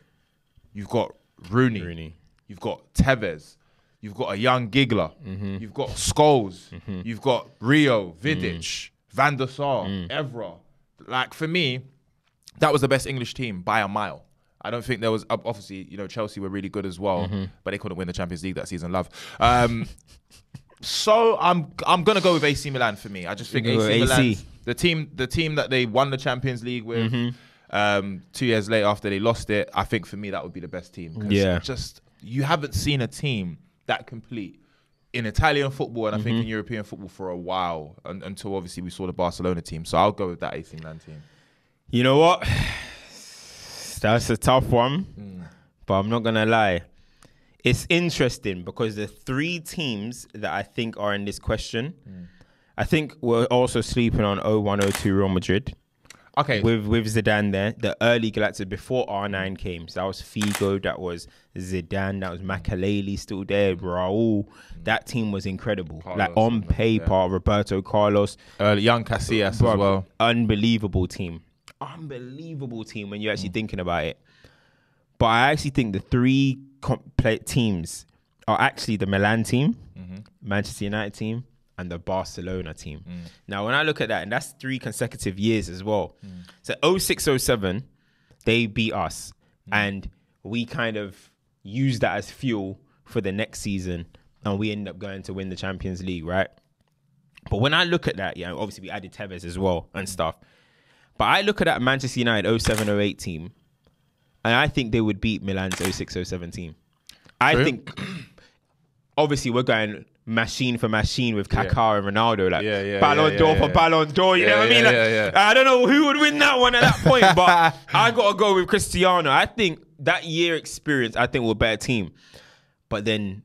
Speaker 1: You've got Rooney.
Speaker 2: Rooney.
Speaker 1: You've got Tevez. You've got a young Giggler.
Speaker 2: Mm-hmm.
Speaker 1: You've got Scholes. You've got Rio, Vidic,
Speaker 2: Mm.
Speaker 1: Van der Sar, Evra. Like for me, that was the best English team by a mile. I don't think there was ob- obviously you know Chelsea were really good as well,
Speaker 2: Mm-hmm.
Speaker 1: but they couldn't win the Champions League that season. Love. Um, [laughs] so I'm I'm gonna go with AC Milan for me. I just think AC Milan, the team the team that they won the Champions League with.
Speaker 2: Mm-hmm.
Speaker 1: Um, two years later after they lost it, I think for me that would be the best team.
Speaker 2: Yeah.
Speaker 1: just you haven't seen a team that complete in Italian football and I think in
Speaker 2: Mm-hmm.
Speaker 1: European football for a while un- until obviously we saw the Barcelona team. So I'll go with that AC Milan team.
Speaker 2: You know what? [sighs] That's a tough one,
Speaker 1: Mm.
Speaker 2: but I'm not gonna lie. It's interesting because the three teams that I think are in this question,
Speaker 1: Mm.
Speaker 2: I think we're also sleeping on 0102 Real Madrid
Speaker 1: Okay,
Speaker 2: with with Zidane there. The early Galacticos before R9 came, so that was Figo, that was Zidane, that was Makelele still there, Raul. That team was incredible. like on paper, Roberto Carlos,
Speaker 1: uh, young Casillas as well.
Speaker 2: Unbelievable team. Unbelievable team when you're
Speaker 1: Mm.
Speaker 2: actually thinking about it. But I actually think the three complete teams are actually the Milan team,
Speaker 1: Mm-hmm.
Speaker 2: Manchester United team, and the Barcelona team.
Speaker 1: Mm.
Speaker 2: Now, when I look at that, and that's three consecutive years as well.
Speaker 1: Mm.
Speaker 2: So 06, 07, they beat us.
Speaker 1: Mm.
Speaker 2: And we kind of use that as fuel for the next season. And we end up going to win the Champions League, right? But when I look at that, yeah, obviously we added Tevez as well and stuff. But I look at that Manchester United 07 08 team, and I think they would beat Milan's 06 07 team. I
Speaker 1: True.
Speaker 2: think, [clears throat] obviously, we're going machine for machine with Kaká and Ronaldo, like
Speaker 1: Yeah, yeah,
Speaker 2: Ballon
Speaker 1: yeah,
Speaker 2: d'Or
Speaker 1: yeah,
Speaker 2: for
Speaker 1: yeah.
Speaker 2: Ballon d'Or. You
Speaker 1: Yeah,
Speaker 2: know what I mean? Like,
Speaker 1: yeah,
Speaker 2: I don't know who would win that one at that [laughs] point, but I gotta go with Cristiano. I think that year experience, I think, we're a better team. But then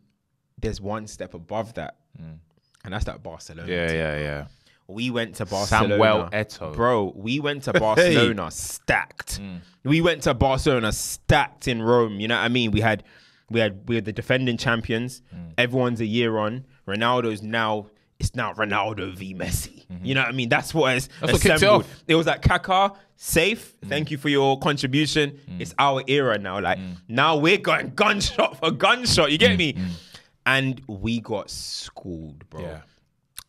Speaker 2: there's one step above that, mm. and that's that Barcelona.
Speaker 1: Yeah,
Speaker 2: team.
Speaker 1: yeah, yeah.
Speaker 2: We went to Barcelona.
Speaker 1: Samuel Eto'o.
Speaker 2: Bro, we went to [laughs] Barcelona stacked. Mm. We went to Barcelona stacked in Rome. You know what I mean? We had we had we had the defending champions. Mm. Everyone's a year on. Ronaldo's now it's now Ronaldo v Messi. Mm-hmm. You know what I mean? That's what has
Speaker 1: That's what it
Speaker 2: assembled. It was like Kaká, safe. Mm. Thank you for your contribution. It's our era now. Like now we're going gunshot for gunshot. You get me? And we got schooled, bro
Speaker 1: Yeah.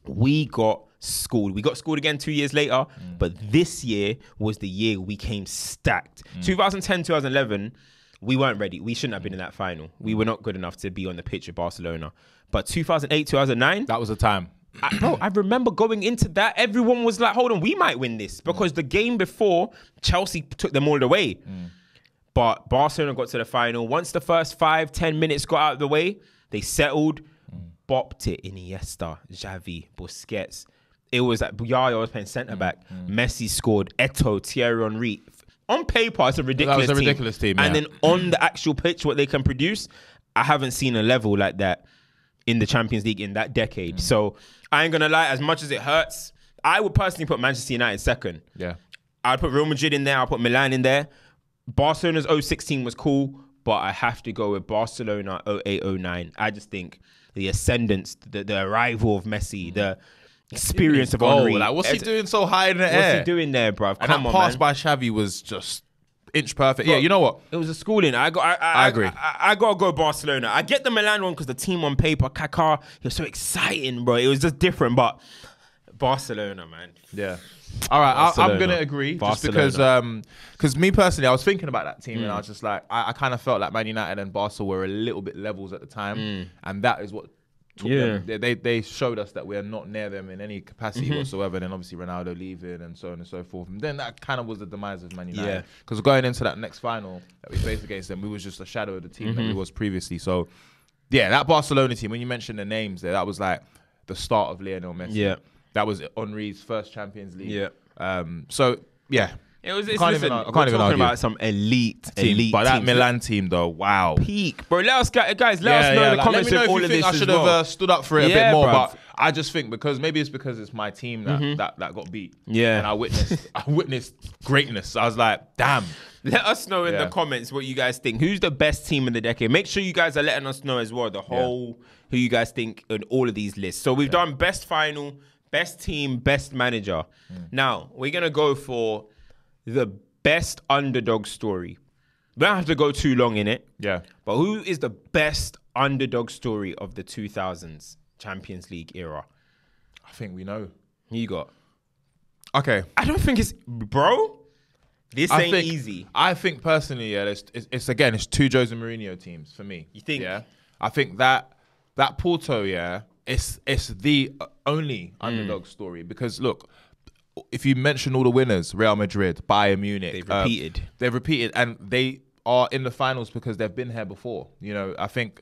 Speaker 2: we got schooled. We got schooled again two years later, mm. but this year was the year we came stacked. Mm. 2010, 2011, we weren't ready. We shouldn't have been mm. in that final. We were not good enough to be on the pitch with Barcelona. But 2008, 2009,
Speaker 1: That was the time.
Speaker 2: I, bro, I remember going into that. Everyone was like, hold on, we might win this because the game before, Chelsea took them all the way. But Barcelona got to the final. Once the first five, ten minutes got out of the way, they settled, bopped it. Iniesta, Xavi, Busquets. It was like Yaya was playing centre back. Mm, mm. Messi scored. Eto, Thierry Henry. On paper, it's a ridiculous That was
Speaker 1: a
Speaker 2: team.
Speaker 1: ridiculous team,
Speaker 2: And
Speaker 1: yeah.
Speaker 2: then on the actual pitch, what they can produce, I haven't seen a level like that in the Champions League in that decade. Mm. So I ain't gonna lie, as much as it hurts, I would personally put Manchester United second.
Speaker 1: Yeah.
Speaker 2: I'd put Real Madrid in there. I'll put Milan in there. Barcelona's 016 was cool, but I have to go with Barcelona 0809. I just think the ascendance, the, the arrival of Messi, the experience of
Speaker 1: Oh,
Speaker 2: Henry.
Speaker 1: like, what's he doing so high in the
Speaker 2: What's
Speaker 1: air?
Speaker 2: he doing there, bruv?
Speaker 1: And
Speaker 2: Come
Speaker 1: that
Speaker 2: on,
Speaker 1: pass
Speaker 2: man.
Speaker 1: by Xavi was just inch perfect. yeah, you know what?
Speaker 2: It was a schooling. I got. I, I,
Speaker 1: I agree.
Speaker 2: I, I, gotta go Barcelona. I get the Milan one because the team on paper, Kaká, he was so exciting, bro. It was just different, but Barcelona, man.
Speaker 1: Yeah. All right, I, I'm gonna agree just
Speaker 2: Barcelona.
Speaker 1: because um because me personally, I was thinking about that team and
Speaker 2: Mm.
Speaker 1: I was just like, I, I kind of felt like Man United and Barca were a little bit levels at the time, and that is what.
Speaker 2: Yeah.
Speaker 1: them. They, they they showed us that we're not near them in any capacity
Speaker 2: Mm-hmm.
Speaker 1: whatsoever. Then obviously Ronaldo leaving and so on and so forth. And then that kind of was the demise of Man
Speaker 2: Yeah.
Speaker 1: United. Because going into that next final that we faced against them, we was just a shadow of the team that we
Speaker 2: Mm-hmm.
Speaker 1: was previously. So yeah, that Barcelona team. When you mentioned the names there, that was like the start of Lionel Messi.
Speaker 2: Yeah.
Speaker 1: That was Henry's first Champions League.
Speaker 2: Yeah.
Speaker 1: Um. So yeah,
Speaker 2: It was. It's,
Speaker 1: can't
Speaker 2: listen,
Speaker 1: even- I
Speaker 2: we're
Speaker 1: can't even
Speaker 2: talking
Speaker 1: argue.
Speaker 2: about some elite,
Speaker 1: team.
Speaker 2: elite.
Speaker 1: but that
Speaker 2: teams.
Speaker 1: Milan team though, wow.
Speaker 2: peak, bro. Let us guys, let us know in the
Speaker 1: like,
Speaker 2: comments
Speaker 1: let me know
Speaker 2: if all
Speaker 1: you
Speaker 2: of
Speaker 1: think
Speaker 2: this
Speaker 1: I should have
Speaker 2: well.
Speaker 1: uh, stood up for it a bit more,
Speaker 2: bruv.
Speaker 1: but I just think because maybe it's because it's my team that that, that got beat.
Speaker 2: Yeah.
Speaker 1: and I witnessed I witnessed greatness. I was like, damn.
Speaker 2: Let us know in
Speaker 1: Yeah.
Speaker 2: the comments what you guys think. Who's the best team in the decade? Make sure you guys are letting us know as well the whole who you guys think in all of these lists. So we've done best final, best team, best manager.
Speaker 1: Mm.
Speaker 2: Now we're gonna go for the best underdog story. We don't have to go too long in it.
Speaker 1: Yeah.
Speaker 2: But who is the best underdog story of the 2000s Champions League era?
Speaker 1: I think we know.
Speaker 2: Who you got?
Speaker 1: Okay.
Speaker 2: I don't think it's bro. This
Speaker 1: I
Speaker 2: ain't
Speaker 1: think,
Speaker 2: easy.
Speaker 1: I think personally, yeah, it's, it's, it's again, it's two Jose Mourinho teams for me.
Speaker 2: You think?
Speaker 1: Yeah, I think that that Porto, yeah, it's it's the only
Speaker 2: Mm.
Speaker 1: underdog story because look, if you mention all the winners, Real Madrid, Bayern Munich,
Speaker 2: They've
Speaker 1: um,
Speaker 2: repeated.
Speaker 1: they've repeated, and they are in the finals because they've been here before. You know, I think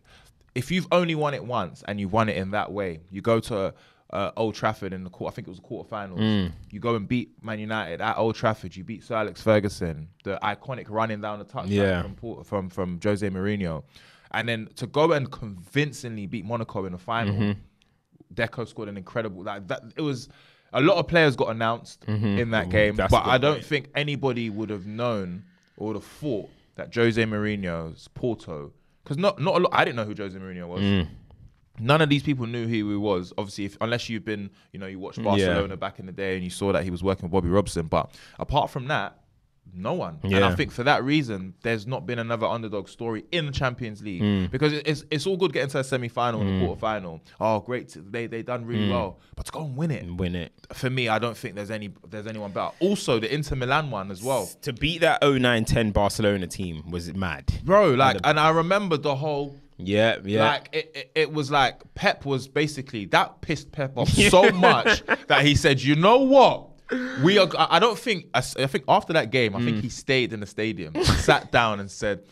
Speaker 1: if you've only won it once and you've won it in that way, you go to uh, Old Trafford in the quarter. I think it was the quarterfinals.
Speaker 2: Mm.
Speaker 1: You go and beat Man United at Old Trafford. You beat Sir Alex Ferguson, the iconic running down the touchline
Speaker 2: Yeah.
Speaker 1: from, Port- from from Jose Mourinho, and then to go and convincingly beat Monaco in the final.
Speaker 2: Mm-hmm.
Speaker 1: Deco scored an incredible like that. It was a lot of players got announced in that game,
Speaker 2: Mm-hmm. That's a
Speaker 1: but I don't
Speaker 2: point.
Speaker 1: think anybody would have known or would have thought that Jose Mourinho's Porto, because not not a lot. I didn't know who Jose Mourinho was.
Speaker 2: Mm.
Speaker 1: None of these people knew who he was. Obviously, if, unless you've been, you know, you watched Barcelona back in the day and you saw that he was working with Bobby Robson. But apart from that, no one. And
Speaker 2: Yeah.
Speaker 1: I think for that reason, there's not been another underdog story in the Champions League
Speaker 2: Mm.
Speaker 1: because it's it's all good getting to a semi final and a quarter final. Oh, great! They they done
Speaker 2: Mm.
Speaker 1: really well, but to go and win it
Speaker 2: Win it.
Speaker 1: for me, I don't think there's any there's anyone better. Also, the Inter Milan one as well,
Speaker 2: To beat that 09-10 Barcelona team was mad.
Speaker 1: bro. Like, and I remember the whole.
Speaker 2: Yeah, yeah.
Speaker 1: Like it, it, it was like Pep was basically that pissed Pep off [laughs] so much that he said, "You know what? We are." I I don't think. I think after that game, I
Speaker 2: Mm.
Speaker 1: think he stayed in the stadium, sat down, and said,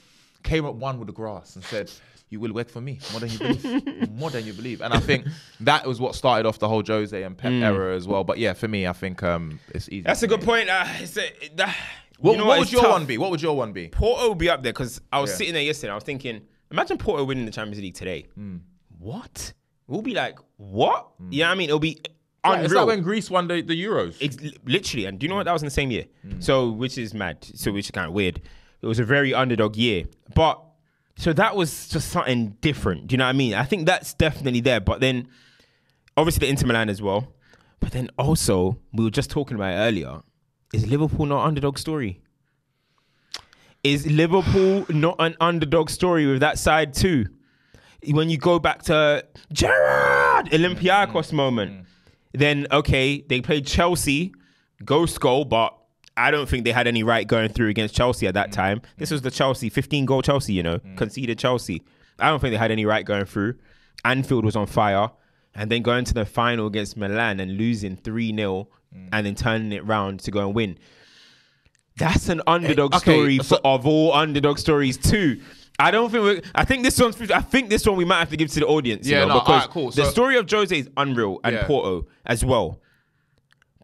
Speaker 1: came up one with the grass and said, "You will work for me more than you believe, [laughs] more than you believe." And I think that was what started off the whole Jose and Pep era as well. But yeah, for me, I think um, it's easy.
Speaker 2: Mm. That's a good
Speaker 1: me.
Speaker 2: point. Uh, it's a, that,
Speaker 1: What,
Speaker 2: you know
Speaker 1: what would your
Speaker 2: tough.
Speaker 1: one be? What would your one be?
Speaker 2: Porto would be up there because I was
Speaker 1: Yeah.
Speaker 2: sitting there yesterday. I was thinking, imagine Porto winning the Champions League today.
Speaker 1: Hmm.
Speaker 2: What? We'll be like, what? Yeah, I mean, it'll be
Speaker 1: Like,
Speaker 2: unreal.
Speaker 1: it's like when Greece won the, the Euros.
Speaker 2: Ex- literally, and do you know what? That was in the same year.
Speaker 1: Mm.
Speaker 2: So, which is mad. So, which is kind of weird. It was a very underdog year, but so that was just something different. Do you know what I mean? I think that's definitely there. But then, obviously, the Inter Milan as well. But then also, we were just talking about it earlier. Is Liverpool not underdog story? Is Liverpool [sighs] not an underdog story with that side too? When you go back to Gerrard mm, Olympiacos mm, mm. moment, then okay, they played Chelsea, ghost goal, but I don't think they had any right going through against Chelsea at that time. This was the Chelsea, 15 goal Chelsea, you know, conceded Chelsea. I don't think they had any right going through. Anfield was on fire. And then going to the final against Milan and losing 3 0 and then turning it round to go and win. That's an underdog
Speaker 1: Eh, okay,
Speaker 2: story
Speaker 1: so-
Speaker 2: of all underdog stories too. I don't think we I think this one's. I think this one we might have to give to the audience. you
Speaker 1: Yeah,
Speaker 2: know,
Speaker 1: no,
Speaker 2: because
Speaker 1: cool.
Speaker 2: the story of Jose is unreal and
Speaker 1: Yeah.
Speaker 2: Porto as well.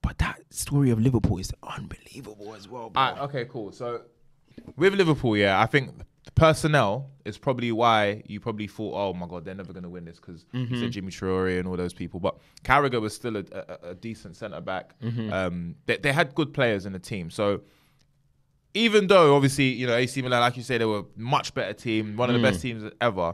Speaker 2: But that story of Liverpool is unbelievable as well, bro.
Speaker 1: Alright, okay, cool. So with Liverpool, yeah, I think personnel is probably why you probably thought, oh my god, they're never going to win this because you
Speaker 2: Mm-hmm.
Speaker 1: said Djimi Traore and all those people. But Carragher was still a, a, a decent centre back.
Speaker 2: Mm-hmm.
Speaker 1: Um, they, they had good players in the team, so even though obviously you know AC Milan, like you say, they were much better team, one of the
Speaker 2: Mm.
Speaker 1: best teams ever.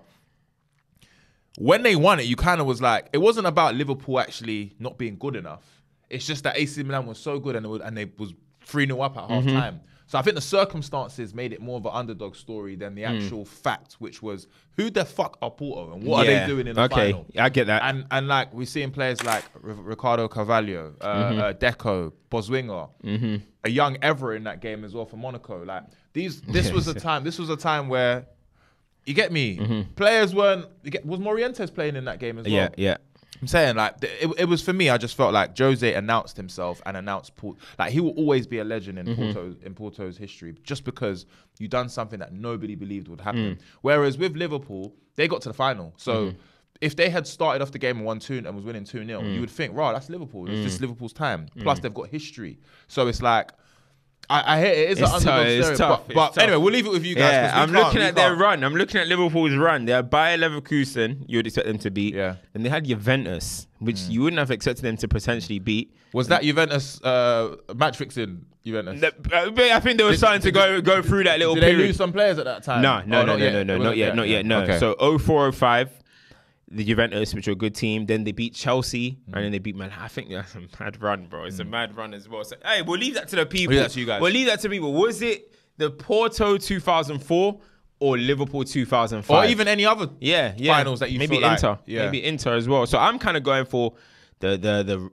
Speaker 1: When they won it, you kind of was like, it wasn't about Liverpool actually not being good enough. It's just that AC Milan was so good and it was, and they was three 0 up at half
Speaker 2: Mm-hmm.
Speaker 1: time. So I think the circumstances made it more of an underdog story than
Speaker 2: Mm.
Speaker 1: the actual fact, which was who the fuck are Porto and what are they doing in the
Speaker 2: okay,
Speaker 1: final?
Speaker 2: I get that.
Speaker 1: And and like we're seeing players like R- Ricardo Carvalho, uh, uh, Deco, Bosingwa, a young Evra in that game as well for Monaco. Like these, this was a [laughs] time. This was a time where you get me. Players weren't. Get, was Morientes playing in that game as well?
Speaker 2: yeah, yeah.
Speaker 1: I'm saying like it, it was for me. I just felt like Jose announced himself and announced Port. Like he will always be a legend in mm-hmm. Porto in Porto's history, just because you done something that nobody believed would happen. Mm. Whereas with Liverpool, they got to the final. So mm-hmm. if they had started off the game won two and was winning two 0 mm. you would think, right, that's Liverpool. It's just mm. Liverpool's time. Plus they've got history. So it's like. I, I hear it is
Speaker 2: It's
Speaker 1: an
Speaker 2: tough, it's
Speaker 1: story,
Speaker 2: tough,
Speaker 1: but, but anyway, we'll leave it with you guys.
Speaker 2: Yeah, I'm looking at their
Speaker 1: can't.
Speaker 2: run. I'm looking at Liverpool's run. They're Bayer Leverkusen. You would expect them to beat.
Speaker 1: Yeah.
Speaker 2: And they had Juventus, which
Speaker 1: Mm.
Speaker 2: you wouldn't have expected them to potentially beat.
Speaker 1: Was that Juventus uh, match fixing Juventus?
Speaker 2: The- uh, I think they were
Speaker 1: Did-
Speaker 2: starting to
Speaker 1: did-
Speaker 2: go go through that little
Speaker 1: Did they
Speaker 2: period.
Speaker 1: lose some players at that time?
Speaker 2: No, no,
Speaker 1: Oh,
Speaker 2: no, no, no, no, not yet, not yet, no.
Speaker 1: Okay.
Speaker 2: So 0405, the Juventus, which were a good team. Then they beat Chelsea, and mm-hmm. then they beat Man. I think that's a mad run, bro. It's a mm. mad run as well. So, hey, we'll leave that to the people.
Speaker 1: We'll leave that to you guys.
Speaker 2: We'll leave that to people. Was it the Porto 2004 or Liverpool 2005?
Speaker 1: or even any other
Speaker 2: yeah, yeah.
Speaker 1: finals that you
Speaker 2: maybe
Speaker 1: like-
Speaker 2: Inter,
Speaker 1: yeah.
Speaker 2: maybe Inter as well. So I'm kind of going for the the the.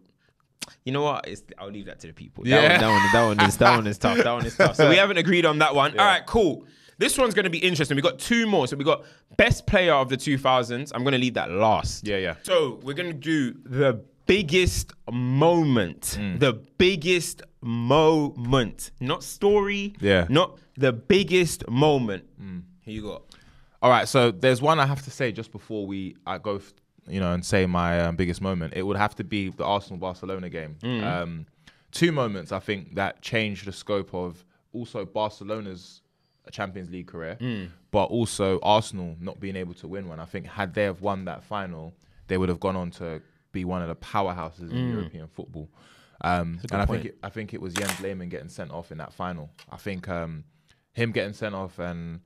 Speaker 2: You know what? It's, I'll leave that to the people. That,
Speaker 1: Yeah.
Speaker 2: one, that one, that one is that one is tough. That one is tough. So we [laughs] haven't agreed on that one. All right, cool. This one's going to be interesting. We got two more. So we got best player of the 2000s. I'm going to leave that last.
Speaker 1: Yeah, yeah.
Speaker 2: So we're going to do the biggest moment.
Speaker 1: Mm.
Speaker 2: The biggest moment, not story.
Speaker 1: Yeah. Mm.
Speaker 2: Not the biggest moment. Here you go.
Speaker 1: All right, so there's one I have to say just before we I go, you know, and say my um, biggest moment. It would have to be the Arsenal Barcelona game.
Speaker 2: Mm.
Speaker 1: Um, two moments I think that changed the scope of also Barcelona's Champions League career,
Speaker 2: Mm.
Speaker 1: but also Arsenal not being able to win one. I think had they have won that final, they would have gone on to be one of the powerhouses in European football. Um, and I
Speaker 2: point.
Speaker 1: think it, I think it was Jens Lehmann getting sent off in that final. I think um, him getting sent off and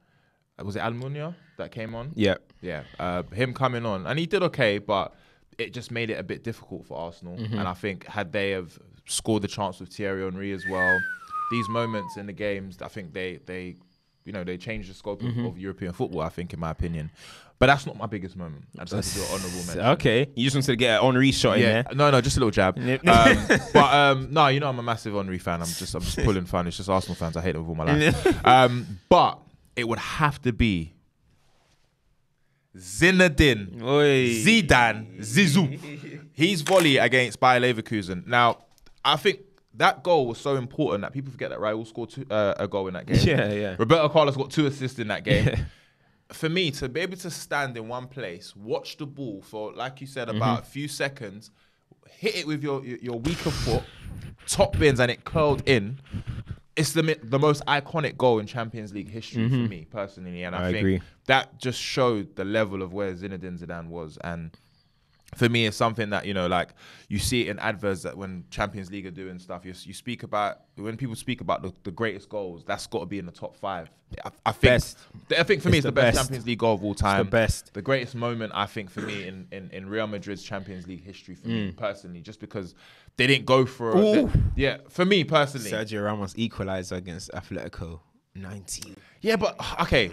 Speaker 1: was it Almunia that came on?
Speaker 2: Yeah.
Speaker 1: Yeah, uh, him coming on, and he did okay, but it just made it a bit difficult for Arsenal.
Speaker 2: Mm-hmm.
Speaker 1: And I think had they have scored the chance with Thierry Henry as well, these moments in the games, I think they they, you know, they changed the scope
Speaker 2: Mm-hmm.
Speaker 1: of, of European football. I think, in my opinion, but that's not my biggest moment. I just have to do an honourable mention.
Speaker 2: Okay. You just wanted to get an Henry shot
Speaker 1: Yeah,
Speaker 2: in there.
Speaker 1: no, no, just a little jab. [laughs] Um, but um, no, you know, I'm a massive Henry fan. I'm just, I'm just [laughs] pulling fun. It's just Arsenal fans. I hate them with all my life. [laughs] um, but it would have to be Zinedine
Speaker 2: Oi.
Speaker 1: Zidane Zizou. His volley against Bayer Leverkusen. Now, I think that goal was so important that people forget that Raul scored two, uh, a goal in that game. [laughs]
Speaker 2: Yeah, yeah.
Speaker 1: Roberto Carlos got two assists in that game. For me to be able to stand in one place, watch the ball for, like you said, about a few seconds, hit it with your your weaker foot, top bins, and it curled in. It's the the most iconic goal in Champions League history for me personally, and I,
Speaker 2: I
Speaker 1: think
Speaker 2: agree.
Speaker 1: that just showed the level of where Zinedine Zidane was, and for me, it's something that you know, like you see it in adverts that when Champions League are doing stuff, you, you speak about when people speak about the, the greatest goals, that's got to be in the top five. I, I think,
Speaker 2: Best.
Speaker 1: I think for me,
Speaker 2: It's
Speaker 1: it's the,
Speaker 2: the
Speaker 1: best,
Speaker 2: best.
Speaker 1: Champions League goal of all time.
Speaker 2: The best.
Speaker 1: The greatest moment, I think, for me in, in, in Real Madrid's Champions League history, for me personally, just because they didn't go for a,
Speaker 2: Mm.
Speaker 1: Yeah, for me personally,
Speaker 2: Sergio Ramos equalizer against Atletico. 19.
Speaker 1: Yeah, but okay.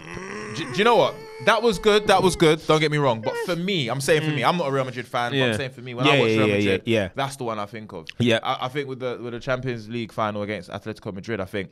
Speaker 1: Do, do you know what? That was good. That was good. Don't get me wrong. But for me, I'm saying for me, I'm not a Real Madrid fan. But
Speaker 2: Yeah.
Speaker 1: I'm saying for me, when
Speaker 2: Yeah,
Speaker 1: I watch
Speaker 2: yeah,
Speaker 1: Real
Speaker 2: yeah,
Speaker 1: Madrid,
Speaker 2: yeah, yeah.
Speaker 1: that's the one I think of.
Speaker 2: Yeah.
Speaker 1: I, I think with the with the Champions League final against Atletico Madrid, I think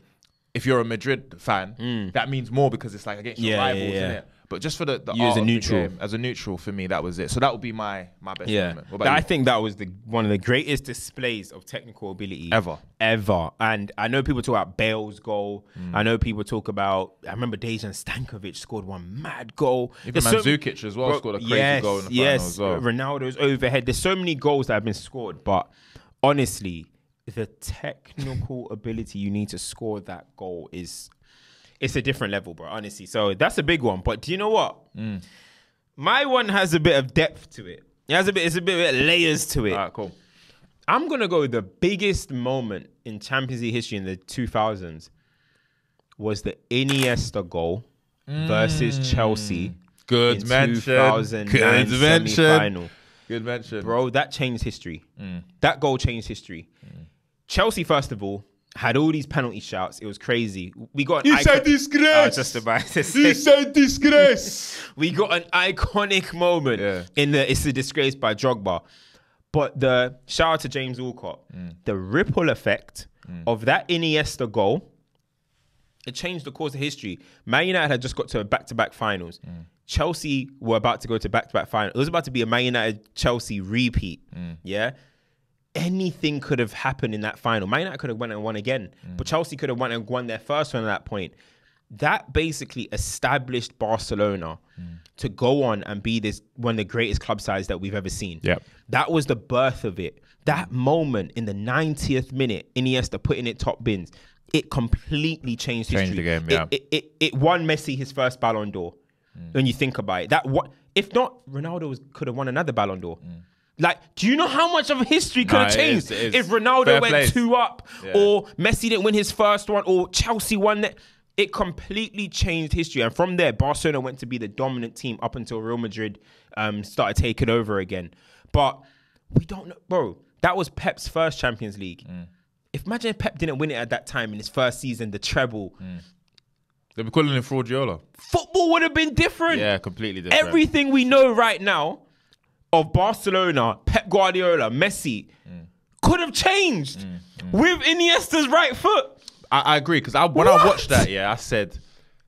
Speaker 1: if you're a Madrid fan, that means more because it's like against your
Speaker 2: Mm. Yeah,
Speaker 1: rivals,
Speaker 2: yeah, yeah.
Speaker 1: isn't it? But just for the, the
Speaker 2: You as a neutral.
Speaker 1: game, as a neutral for me, that was it. So that would be my my best
Speaker 2: Yeah,
Speaker 1: moment. What about
Speaker 2: I think that was the one of the greatest displays of technical ability
Speaker 1: Ever.
Speaker 2: ever. And I know people talk about Bale's goal.
Speaker 1: Mm.
Speaker 2: I know people talk about. I remember Dejan Stankovic scored one mad goal.
Speaker 1: Even
Speaker 2: There's so-
Speaker 1: as well
Speaker 2: Bro,
Speaker 1: scored a crazy
Speaker 2: yes,
Speaker 1: goal in the
Speaker 2: yes,
Speaker 1: final as well.
Speaker 2: Ronaldo's overhead. There's so many goals that have been scored, but honestly, the technical ability you need to score that goal is it's a different level, bro. Honestly, so that's a big one. But do you know what? My one has a bit of depth to it. It has a bit. It's a bit of layers to it.
Speaker 1: All right, cool.
Speaker 2: I'm gonna go. The biggest moment in Champions League history in the 2000s was the Iniesta goal versus mm. Chelsea.
Speaker 1: Good mention. Good mention. Good mention.
Speaker 2: Bro, that changed history. Mm. That goal changed history. Mm. Chelsea, first of all, had all these penalty shouts. It was crazy. We got an
Speaker 1: He said
Speaker 2: icon-
Speaker 1: disgrace.
Speaker 2: I was just about to say.
Speaker 1: He said disgrace. [laughs]
Speaker 2: we got an iconic moment
Speaker 1: Yeah.
Speaker 2: in the "It's a Disgrace" by Drogba. But the shout out to James Walcott,
Speaker 1: Mm.
Speaker 2: the ripple effect of that Iniesta goal, it changed the course of history. Man United had just got to a back-to-back finals.
Speaker 1: Mm.
Speaker 2: Chelsea were about to go to back-to-back finals. It was about to be a Man United Chelsea repeat.
Speaker 1: Mm.
Speaker 2: Yeah. Anything could have happened in that final. Man United could have won and won again,
Speaker 1: Mm.
Speaker 2: but Chelsea could have won and won their first one at that point. That basically established Barcelona to go on and be this one of the greatest club sides that we've ever seen.
Speaker 1: Yep.
Speaker 2: That was the birth of it. That moment in the 90th minute, Iniesta putting it top bins, it completely changed,
Speaker 1: Changed
Speaker 2: history.
Speaker 1: the game,
Speaker 2: It- It, it, it, won Messi his first Ballon d'Or.
Speaker 1: Mm.
Speaker 2: When you think about it, that what if not Ronaldo was, could have won another Ballon d'Or.
Speaker 1: Mm.
Speaker 2: Like, do you know how much of history could have changed
Speaker 1: is, it is.
Speaker 2: if Ronaldo
Speaker 1: Fair
Speaker 2: went
Speaker 1: play.
Speaker 2: two up,
Speaker 1: Yeah.
Speaker 2: or Messi didn't win his first one, or Chelsea won it? It completely changed history, and from there, Barcelona went to be the dominant team up until Real Madrid um, started taking over again. But we don't know, bro. That was Pep's first Champions League.
Speaker 1: Mm.
Speaker 2: If imagine if Pep didn't win it at that time in his first season, the treble,
Speaker 1: They'll be calling him Fraudiola.
Speaker 2: football would have been different.
Speaker 1: Yeah, completely different.
Speaker 2: Everything we know right now of Barcelona, Pep Guardiola, Messi could have changed with Iniesta's right foot.
Speaker 1: I, I agree because I, when I watched that, yeah, I said,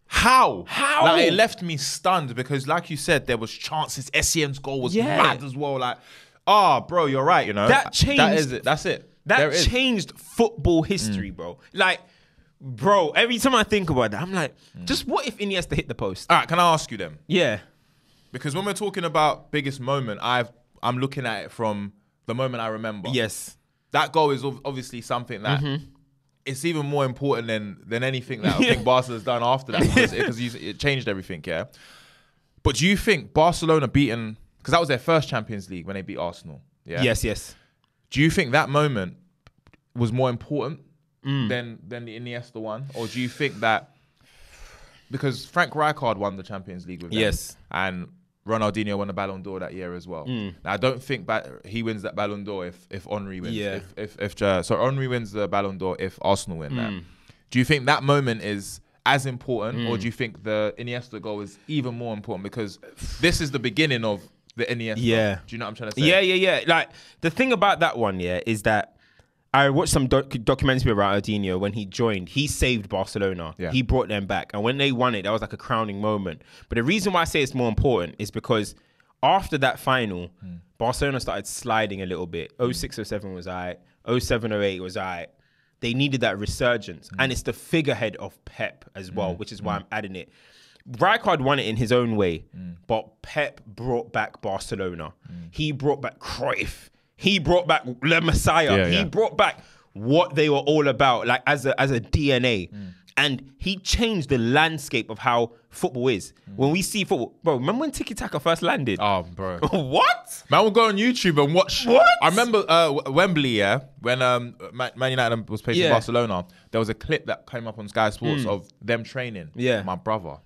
Speaker 1: "How?
Speaker 2: How?
Speaker 1: Like, it left me stunned because, like you said, there was chances. Scen's goal was
Speaker 2: Yeah.
Speaker 1: mad as well. Like, oh, bro, you're right. You know
Speaker 2: That
Speaker 1: That
Speaker 2: changed-
Speaker 1: is it. That's it.
Speaker 2: That
Speaker 1: There it is.
Speaker 2: changed football history, mm. bro. Like, bro, every time I think about that, I'm like, just what if Iniesta hit the post?
Speaker 1: All right, can I ask you then?
Speaker 2: Yeah.
Speaker 1: Because when we're talking about biggest moment, I've I'm looking at it from the moment I remember.
Speaker 2: Yes.
Speaker 1: that goal is ob- obviously something that it's even more important than than anything that I [laughs] think Barcelona's done after that because because it changed everything. Yeah, but do you think Barcelona beaten because that was their first Champions League when they beat Arsenal? Yeah.
Speaker 2: Yes, yes.
Speaker 1: Do you think that moment was more important
Speaker 2: Mm.
Speaker 1: than than the Iniesta one, or do you think that because Frank Rijkaard won the Champions League with them,
Speaker 2: Yes.
Speaker 1: and Ronaldinho won the Ballon d'Or that year as well. Now, I don't think ba- he wins that Ballon d'Or if if Henry wins.
Speaker 2: Yeah.
Speaker 1: If if, if uh, so, Henry wins the Ballon d'Or if Arsenal win
Speaker 2: Mm.
Speaker 1: that. Do you think that moment is as important, or do you think the Iniesta goal is even more important because this is the beginning of the Iniesta?
Speaker 2: Yeah.
Speaker 1: Do you know what I'm trying to say?
Speaker 2: Yeah, yeah, yeah. Like the thing about that one, yeah, is that I watched some doc- documentary about Ronaldinho when he joined. He saved Barcelona.
Speaker 1: Yeah.
Speaker 2: He brought them back, and when they won it, that was like a crowning moment. But the reason why I say it's more important is because after that final,
Speaker 1: Hmm.
Speaker 2: Barcelona started sliding a little bit. 06, 07 was I. 07, 08 was I. They needed that resurgence,
Speaker 1: Hmm.
Speaker 2: and it's the figurehead of Pep as well, which is why I'm adding it. Rijkaard won it in his own way,
Speaker 1: Hmm.
Speaker 2: but Pep brought back Barcelona. He brought back Cruyff. He brought back the Messiah.
Speaker 1: Yeah,
Speaker 2: he
Speaker 1: yeah.
Speaker 2: brought back what they were all about, like as a as a DNA. And he changed the landscape of how football is. When we see football, bro, remember when Tiki Taka first landed?
Speaker 1: Oh, bro. [laughs]
Speaker 2: what?
Speaker 1: Man we'll go on YouTube and watch.
Speaker 2: What?
Speaker 1: I remember uh, Wembley, yeah, when um, Man United was playing
Speaker 2: Yeah.
Speaker 1: Barcelona. There was a clip that came up on Sky Sports of them training.
Speaker 2: Yeah.
Speaker 1: my brother.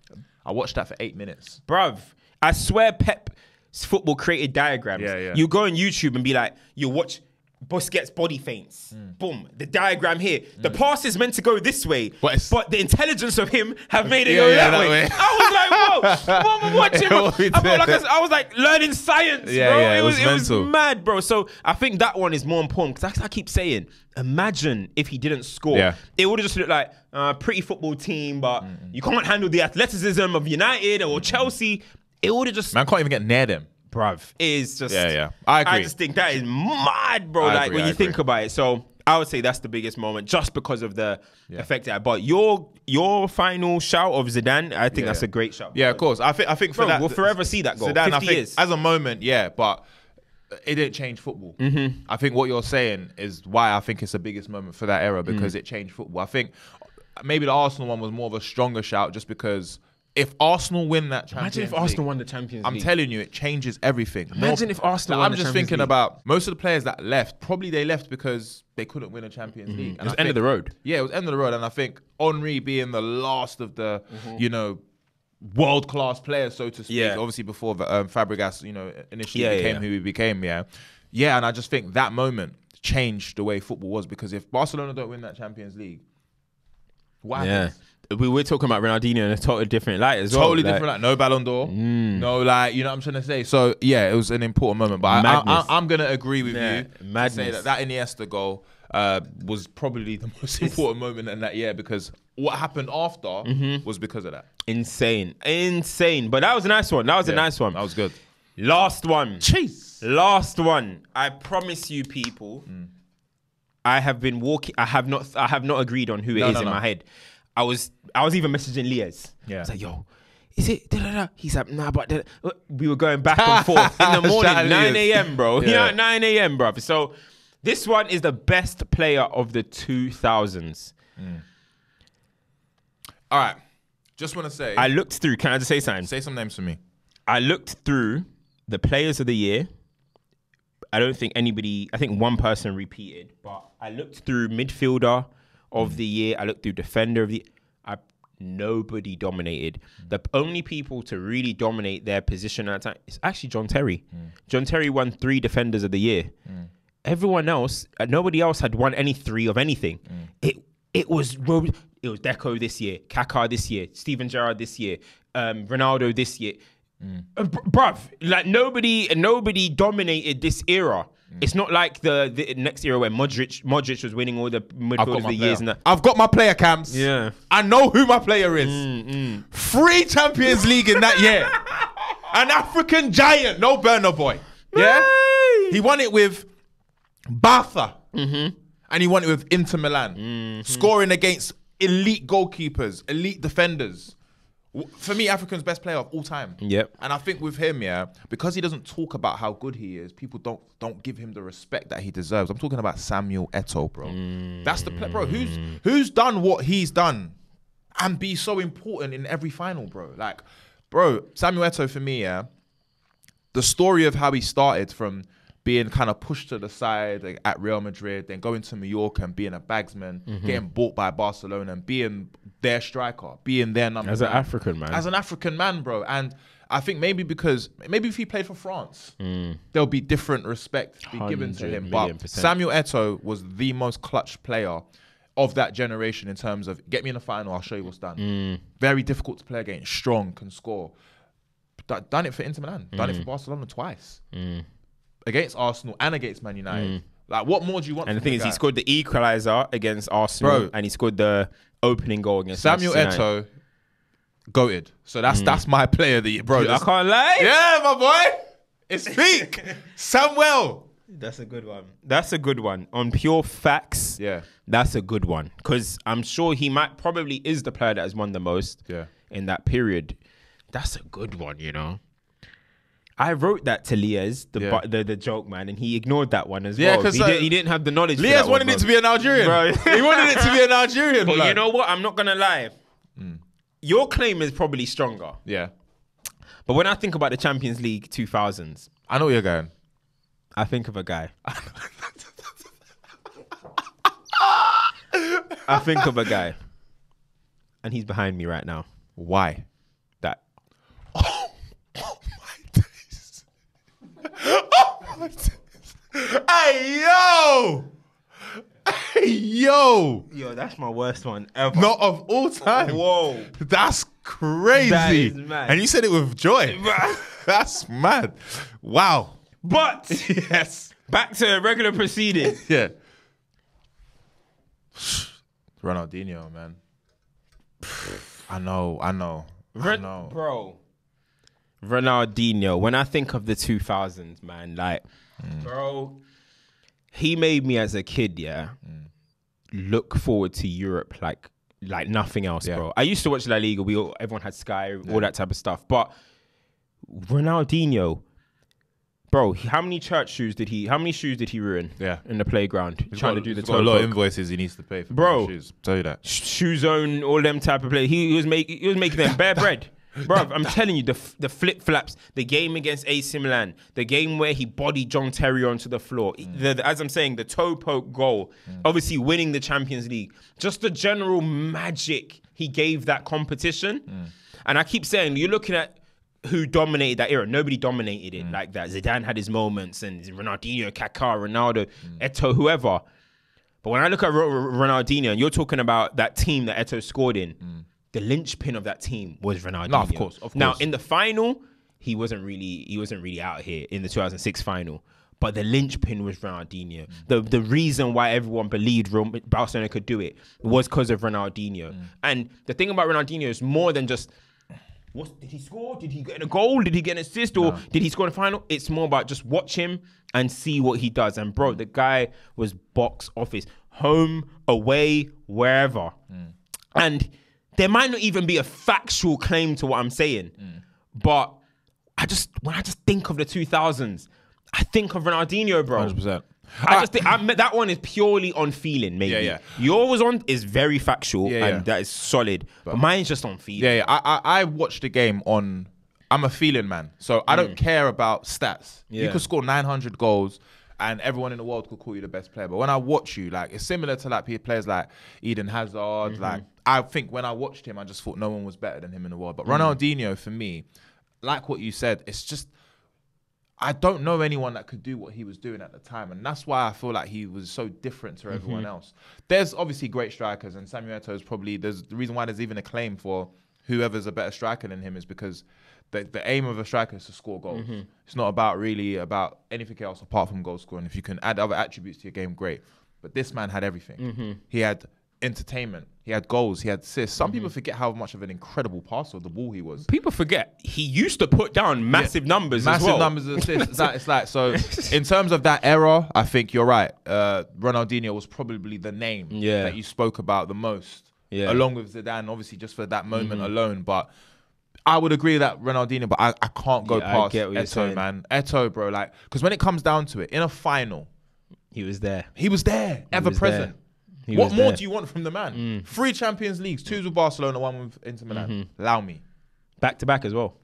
Speaker 1: I watched that for eight minutes.
Speaker 2: Bruv, I swear Pep's football created diagrams.
Speaker 1: Yeah, yeah.
Speaker 2: You go on YouTube and be like, you watch Busquets body feints.
Speaker 1: Mm.
Speaker 2: Boom. The diagram here. The pass is meant to go this way,
Speaker 1: But
Speaker 2: but the intelligence of him have made it
Speaker 1: Yeah,
Speaker 2: go
Speaker 1: yeah,
Speaker 2: that,
Speaker 1: that
Speaker 2: way.
Speaker 1: way.
Speaker 2: I was like, whoa, [laughs] what am I watching? bro?
Speaker 1: What we
Speaker 2: I, felt like I, was, I was like learning science,
Speaker 1: Yeah,
Speaker 2: bro.
Speaker 1: yeah,
Speaker 2: it,
Speaker 1: it
Speaker 2: was,
Speaker 1: was
Speaker 2: it was mad, bro. So I think that one is more important because I, I keep saying, imagine if he didn't score.
Speaker 1: Yeah.
Speaker 2: It would have just looked like a pretty football team, but you can't handle the athleticism of United or Chelsea. It would have just
Speaker 1: Man can't even get near them.
Speaker 2: bruv, it is just.
Speaker 1: Yeah, yeah. I agree.
Speaker 2: I just think that is mad, bro.
Speaker 1: I
Speaker 2: like
Speaker 1: agree,
Speaker 2: when
Speaker 1: I
Speaker 2: you think about it. So I would say that's the biggest moment, just because of the effect. That. But your your final shout of Zidane, I think
Speaker 1: Yeah,
Speaker 2: that's
Speaker 1: yeah.
Speaker 2: a great shout.
Speaker 1: Yeah, of course. I think. I think for
Speaker 2: Bro,
Speaker 1: that,
Speaker 2: we'll forever see that goal.
Speaker 1: Zidane, I think
Speaker 2: years.
Speaker 1: as a moment, yeah, but it didn't change football. I think what you're saying is why I think it's the biggest moment for that era because
Speaker 2: Mm.
Speaker 1: it changed football. I think maybe the Arsenal one was more of a stronger shout, just because if Arsenal win that Champions
Speaker 2: Imagine if
Speaker 1: League,
Speaker 2: Arsenal won the Champions
Speaker 1: I'm
Speaker 2: League.
Speaker 1: telling you, it changes everything.
Speaker 2: Imagine if Arsenal
Speaker 1: Like,
Speaker 2: won
Speaker 1: I'm
Speaker 2: the
Speaker 1: just
Speaker 2: Champions
Speaker 1: thinking
Speaker 2: League.
Speaker 1: about most of the players that left. Probably they left because they couldn't win a Champions League.
Speaker 2: Mm-hmm. It was
Speaker 1: I
Speaker 2: end of
Speaker 1: think-
Speaker 2: the road.
Speaker 1: Yeah, it was end of the road, and I think Henry being the last of the,
Speaker 2: Mm-hmm.
Speaker 1: you know, world class players, so to speak.
Speaker 2: Yeah.
Speaker 1: Obviously, before the, um, Fabregas, you know, initially
Speaker 2: Yeah, yeah,
Speaker 1: became
Speaker 2: yeah.
Speaker 1: who he became. Yeah, yeah, and I just think that moment changed the way football was because if Barcelona don't win that Champions League, what
Speaker 2: Yeah.
Speaker 1: happens?
Speaker 2: We were talking about Ronaldinho in a totally different light as well.
Speaker 1: Totally different. Like no Ballon d'Or. No, like you know what I'm trying to say. So yeah, it was an important moment. But
Speaker 2: Madness.
Speaker 1: I, I'm gonna agree with
Speaker 2: Yeah,
Speaker 1: you. to Say
Speaker 2: madness.
Speaker 1: that that Iniesta goal uh, was probably the [laughs] most important moment in that year because what happened after
Speaker 2: Mm-hmm.
Speaker 1: was because of that.
Speaker 2: Insane. Insane. But that was a nice one. That was a nice one.
Speaker 1: That was good.
Speaker 2: Last one.
Speaker 1: Cheese.
Speaker 2: Last one. I promise you, people. I have been walking. I have not. I have not agreed on who it is
Speaker 1: No, no,
Speaker 2: in
Speaker 1: no.
Speaker 2: my head. I was. I was even messaging Liaz.
Speaker 1: Yeah.
Speaker 2: I was like, "Yo, is it?" Da, da, da. He's like, "Nah, but da, da." we were going back and [laughs] forth in the morning,
Speaker 1: Shout
Speaker 2: nine a.m., bro. [laughs]
Speaker 1: Yeah.
Speaker 2: Yeah, nine a.m., bro. So this one is the best player of the two thousands. Mm.
Speaker 1: All right. Just want to say,
Speaker 2: I looked through. Can I just say something?
Speaker 1: say some names for me.
Speaker 2: I looked through the players of the year. I don't think anybody, I think one person repeated, but I looked through midfielder of the year. I looked through defender of the I nobody dominated. The only people to really dominate their position at that time is actually John Terry. John Terry won three defenders of the year. Everyone else, uh, nobody else had won any three of anything. It it was it was Deco this year, Kaká this year, Steven Gerrard this year, um, Ronaldo this year. Uh, br- bruv, like nobody, nobody dominated this era. It's not like the, the next era where Modric, Modric was winning all the
Speaker 1: I've
Speaker 2: midfield
Speaker 1: got
Speaker 2: of
Speaker 1: my
Speaker 2: the
Speaker 1: player.
Speaker 2: years and that.
Speaker 1: I've got my player camps.
Speaker 2: Yeah.
Speaker 1: I know who my player is.
Speaker 2: Mm,
Speaker 1: Three Champions League in that year. [laughs] An African giant, no Burna Boy. Yeah. He won it with Barca.
Speaker 2: Mm-hmm.
Speaker 1: And he won it with Inter Milan. Scoring against elite goalkeepers, elite defenders. For me, African's best player of all time.
Speaker 2: Yep.
Speaker 1: And I think with him, yeah, because he doesn't talk about how good he is, people don't don't give him the respect that he deserves. I'm talking about Samuel Eto'o, bro. That's the play, bro. Who's mm. who's done what he's done and be so important in every final, bro? Like, bro, Samuel Eto'o for me, yeah, the story of how he started from being kind of pushed to the side like, at Real Madrid, then going to Mallorca and being a bagsman,
Speaker 2: Mm-hmm.
Speaker 1: getting bought by Barcelona and being their striker, being their number
Speaker 2: As an
Speaker 1: nine.
Speaker 2: African man.
Speaker 1: As an African man, bro. And I think maybe because maybe if he played for France,
Speaker 2: Mm.
Speaker 1: there'll be different respect be given to him. But
Speaker 2: percent.
Speaker 1: Samuel Eto'o was the most clutch player of that generation in terms of get me in the final, I'll show you what's done.
Speaker 2: Mm.
Speaker 1: Very difficult to play against, strong, can score. D- done it for Inter Milan, done
Speaker 2: Mm.
Speaker 1: it for Barcelona twice. Against Arsenal and against Man United. Like, what more do you want?
Speaker 2: Mm. And the thing
Speaker 1: the
Speaker 2: is, he scored the equalizer against Arsenal,
Speaker 1: Bro.
Speaker 2: and he scored the opening goal against
Speaker 1: Samuel
Speaker 2: Manchester United.
Speaker 1: Eto'o, goated. So that's that's my player of the year, bro.
Speaker 2: I can't lie.
Speaker 1: Yeah, my boy. It's [laughs] peak. Samuel.
Speaker 2: That's a good one. That's a good one. On pure facts,
Speaker 1: Yeah.
Speaker 2: that's a good one. Because I'm sure he might probably is the player that has won the most
Speaker 1: Yeah.
Speaker 2: in that period. That's a good one, you know. I wrote that to Liaz, the
Speaker 1: Yeah.
Speaker 2: bu- the, the joke man, and he ignored that one as well.
Speaker 1: Yeah,
Speaker 2: well. he,
Speaker 1: uh,
Speaker 2: did, he didn't have the knowledge.
Speaker 1: Liaz
Speaker 2: that one,
Speaker 1: wanted it to be an Algerian.
Speaker 2: Bro. [laughs]
Speaker 1: he wanted it to be an Algerian.
Speaker 2: But
Speaker 1: blood.
Speaker 2: you know what? I'm not gonna lie. Your claim is probably stronger.
Speaker 1: Yeah.
Speaker 2: But when I think about the Champions League 2000s,
Speaker 1: I know where you're going.
Speaker 2: I think of a guy. [laughs] I think of a guy, and he's behind me right now.
Speaker 1: Why?
Speaker 2: That
Speaker 1: Oh, oh my days. Days. [laughs] Hey, yo. Hey, yo.
Speaker 2: yo, that's my worst one ever.
Speaker 1: Not of all time.
Speaker 2: Whoa.
Speaker 1: That's crazy.
Speaker 2: That is mad.
Speaker 1: And you said it with joy. [laughs] That's mad. Wow.
Speaker 2: But [laughs]
Speaker 1: Yes.
Speaker 2: back to regular proceeding.
Speaker 1: Yeah. [sighs] Ronaldinho, man. [sighs] I know, I know. I know.
Speaker 2: bro. Ronaldinho. When I think of the 2000s, man, like, mm. bro, he made me as a kid, yeah, mm. look forward to Europe like like nothing else,
Speaker 1: Yeah.
Speaker 2: bro. I used to watch La Liga. We all, everyone had Sky, all that type of stuff. But Ronaldinho, bro, how many church shoes did he? How many shoes did he ruin?
Speaker 1: Yeah.
Speaker 2: in the playground
Speaker 1: He's
Speaker 2: trying
Speaker 1: got-
Speaker 2: to do the
Speaker 1: got a lot of invoices he needs to pay for
Speaker 2: Bro.
Speaker 1: shoes. Tell you that.
Speaker 2: Shoe zone, all them type of play. He, he was making he was making them bare [laughs] bread. Bro, I'm telling you, the the flip flaps, the game against AC Milan, the game where he bodied John Terry onto the floor, mm. the, the- as I'm saying, the toe poke goal, mm. obviously winning the Champions League, just the general magic he gave that competition. Mm. And I keep saying, you're looking at who dominated that era. Nobody dominated it like that. Zidane had his moments, and Ronaldinho, Kaká, Ronaldo, Eto'o, whoever. But when I look at Ro- Ro- Ronaldinho, and you're talking about that team that Eto'o scored in, the linchpin of that team was Ronaldinho.
Speaker 1: No, of course, of
Speaker 2: Now in the final, he wasn't really he wasn't really out here in the 2006 final. But the linchpin was Ronaldinho. The the reason why everyone believed Real- Barcelona could do it was because of Ronaldinho. Mm. And the thing about Ronaldinho is more than just what did he score? Did he get a goal? Did he get an assist? Or did he score in the final? It's more about just watch him and see what he does. And bro, the guy was box office, home, away, wherever. Mm. And there might not even be a factual claim to what I'm saying, but I just when I just think of the 2000s, I think of Ronaldinho, bro.
Speaker 1: 100%.
Speaker 2: I just think I that one is purely on feeling, maybe.
Speaker 1: Yeah, yeah.
Speaker 2: Yours on is very factual
Speaker 1: Yeah,
Speaker 2: and
Speaker 1: yeah.
Speaker 2: that is solid, but, mine's just on feeling.
Speaker 1: Yeah, yeah. I, I I watched the game on. I'm a feeling man, so I don't care about stats. You
Speaker 2: Mm.
Speaker 1: Could score 900 goals, and everyone in the world could call you the best player. But when I watch you, like it's similar to like players like Eden Hazard.
Speaker 2: Mm-hmm.
Speaker 1: Like I think when I watched him, I just thought no one was better than him in the world. But
Speaker 2: Mm.
Speaker 1: Ronaldinho, for me, like what you said, it's just. I don't know anyone that could do what he was doing at the time, and that's why I feel like he was so different to everyone
Speaker 2: Mm-hmm.
Speaker 1: else. There's obviously great strikers, and Samuel Eto'o is probably there's the reason why there's even a claim for whoever's a better striker than him is because the the aim of a striker is to score goals.
Speaker 2: Mm-hmm.
Speaker 1: It's not about really about anything else apart from goal scoring. If you can add other attributes to your game, great. But this man had everything.
Speaker 2: Mm-hmm.
Speaker 1: He had entertainment. He had goals. He had assists. Some
Speaker 2: Mm-hmm.
Speaker 1: people forget how much of an incredible passer of the ball he was.
Speaker 2: People forget he used to put down massive numbers
Speaker 1: Massive
Speaker 2: as well.
Speaker 1: numbers of assists. It's like, it's like so. [laughs] In terms of that era, I think you're right. Uh, Ronaldinho was probably the name
Speaker 2: Yeah.
Speaker 1: that you spoke about the most,
Speaker 2: Yeah. Mm-hmm.
Speaker 1: along with Zidane, obviously just for that moment alone. But I would agree that Ronaldinho, but I, I can't go
Speaker 2: Yeah,
Speaker 1: past
Speaker 2: Eto'o,
Speaker 1: man. Eto'o, bro, like because when it comes down to it, in a final,
Speaker 2: He was there.
Speaker 1: he was there, ever
Speaker 2: was
Speaker 1: present.
Speaker 2: there. He
Speaker 1: What more
Speaker 2: there. Mm.
Speaker 1: do you want from the man? Three Champions Leagues, two with Barcelona, one with Inter Milan.
Speaker 2: Mm-hmm.
Speaker 1: Allow me.
Speaker 2: Back to back as well.